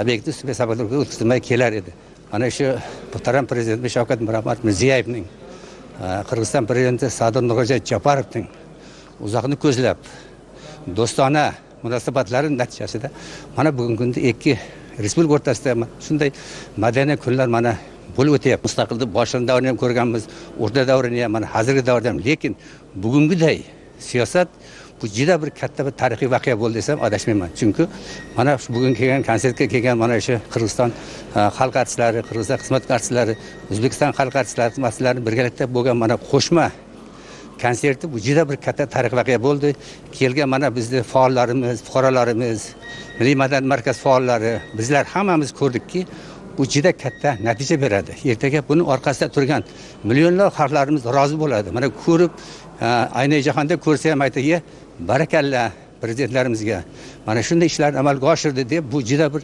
obyektiv sabablarga o'tkazilmay kelar edi. Mana shu muhtaram prezidentimiz shavkat miromonovich mirziyoyevning e, qirg'iziston prezidenti sadir nurxo'ja japarovning uzoqni ko'zlab do'stona munosabatlari natijasida mana bugungi kunda ikki respublika o'rtasida shunday madaniy kunlar mana bo'lib o'tyapti. Mustaqillik boshini davrini ham ko'rganmiz o'rta davrini ham mana hozirgi davrni ham. Lekin bugungiday siyosat bu juda bir katta bir tarixiy voqea bo'ldi desam adashmayman. Chunki mana shu bugun kelgan konsertga kelgan mana shu qirg'iziston e, xalq artistlari qirg'iziston xizmat artistlari o'zbekiston xalq artistlari birgalikda bo'lgan mana qo'shma konserti bu juda bir katta tarixiy voqea bo'ldi. Kelgan mana bizni faollarimiz fuqarolarimiz milliy madaniyat markazi faollari bizlar hammamiz ko'rdikki bu juda katta natija beradi. Ertaga buni orqasida turgan millionlab xalqlarimiz rozi bo'ladi. Mana ko'rib ayni jahonda ko'rsa ham aytadi barakalla prezidentlarimizga. Mana shunday ishlarni amalga oshirdi deb bu juda bir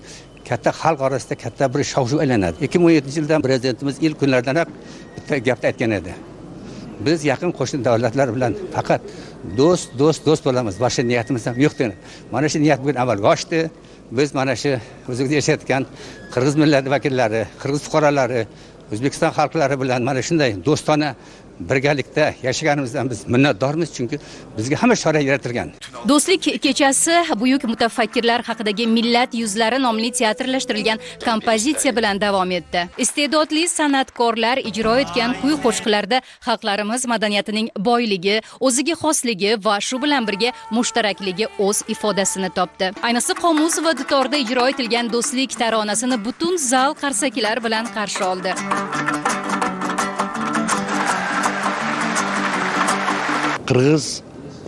katta xalq orasida katta bir shov shuv aylanadi. Ikki ming o'n yettinchi yildan prezidentimiz ilk kunlardanoq bitta gapni aytgan edi. Biz yaqin qo'shni davlatlar bilan faqat do'st do'st do'st bo'lamiz. Boshqa niyatimiz ham yo'q degan mana shu niyat bugun amalga oshdi biz mana shu o'zimizda yashayotgan qirg'iz millati vakillari qirg'iz fuqarolari o'zbekiston xalqlari bilan mana shunday do'stona birgalikda yashaganimizdan biz minnatdormiz chunki bizga hamma sharoit yaratilgan. Do'stlik kechasi buyuk mutafakkirlar haqidagi millat yuzlari nomli teatrlashtirilgan kompozitsiya bilan davom etdi. Iste'dodli san'atkorlar ijro etgan kuy qo'shiqlarda xalqlarimiz madaniyatining boyligi o'ziga xosligi va shu bilan birga mushtarakligi o'z ifodasini topdi. Ayniqsa qomus va dutorda ijro etilgan do'stlik taronasini butun zal qarsaklar bilan qarshi oldi. Qirg'iz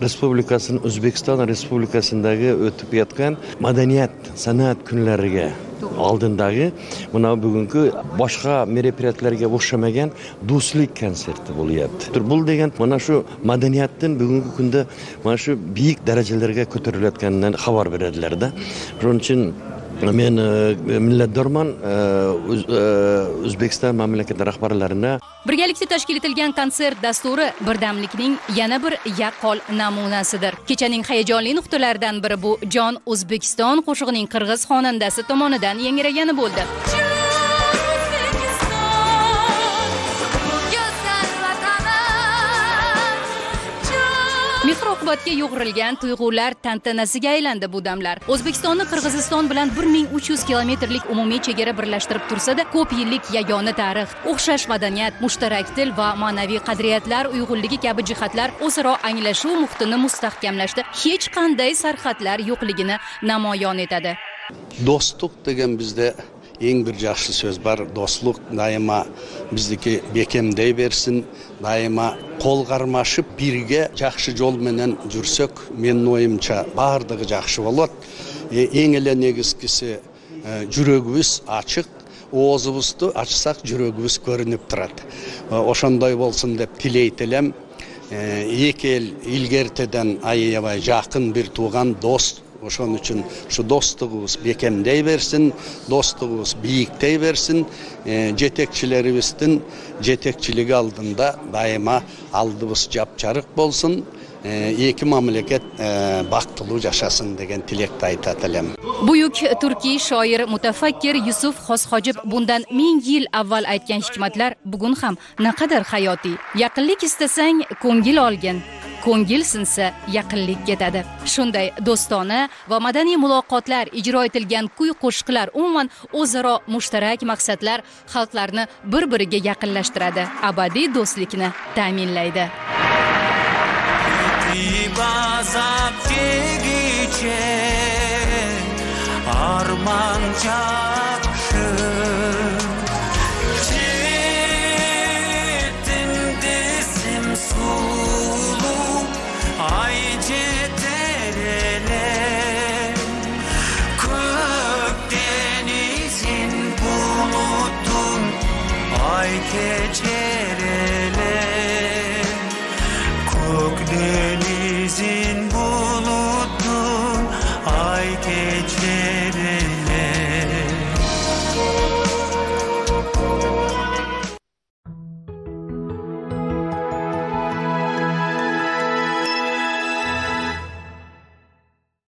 respublikasini o'zbekiston respublikasidagi o'tib yotgan madaniyat san'at kunlariga oldindagi mana bugungi boshqa мероприятияларga o'xshamagan do'stlik konserti bo'lyapti. Bu degan mana shu madaniyatdan bugungi kunda mana shu buyuk darajalarga ko'tarilayotganidan xabar beradilarda. Shuning uchun men e, minnatdorman e, O'z- e, o'zbekiston mamlakati rahbarlarini birgalikda tashkil etilgan konsert dasturi birdamlikning yana bir yaqqol namunasidir. Kechaning hayajonli nuqtalaridan biri bu jon o'zbekiston qo'shig'ining qirg'iz xonandasi tomonidan yangragani bo'ldi mehr yo'g'rilgan tuyg'ular tantanasiga aylandi bu damlar. O'zbekistonni qirg'iziston bilan 1300 kilometrlik umumiy chegara birlashtirib tursada ko'p yillik yagona tarix o'xshash madaniyat mushtarak til va ma'naviy qadriyatlar uyg'unligi kabi jihatlar o'zaro anglashuv muhitini mustahkamlashda hech qanday sarhadlar yo'qligini namoyon etadi. Do'stlik degan bizda ең бір жақсы сөз бар достық дайыма біздікі бекемдей берсін дайыма қол қармашып бірге жақсы жолменен жүрсек менің ойымша бардығы жақсы болады ең эле негізгісі жүрегіміз ашық оозубузду ачсак жүрөгүбүз көрүнүп турат ошондой болсун деп тилейт элем. Эки эл илгертеден аябай жакын бир тууган дос ошон үчүн ушу достугубуз бекемдей берсин достугубуз бийиктей берсин жетекчилерибиздин жетекчилиги алдында дайыма алдыбыз жапжарык болсун эки мамлекет бактылуу жашасын деген тилекти айтат элем buyuk turkiy shoir mutafakkir yusuf xosxojib bundan ming yil avval aytgan hikmatlar bugun ham naqadar hayotiy yaqinlik istasang ko'ngil olgin. Ko'ngil sinsa yaqinlik ketadi. Shunday do'stona va madaniy muloqotlar ijro etilgan kuy qo'shiqlar umuman o'zaro mushtarak maqsadlar xalqlarni bir biriga yaqinlashtiradi. Abadiy do'stlikni ta'minlaydi. Bazap hayke çerele Kok denizin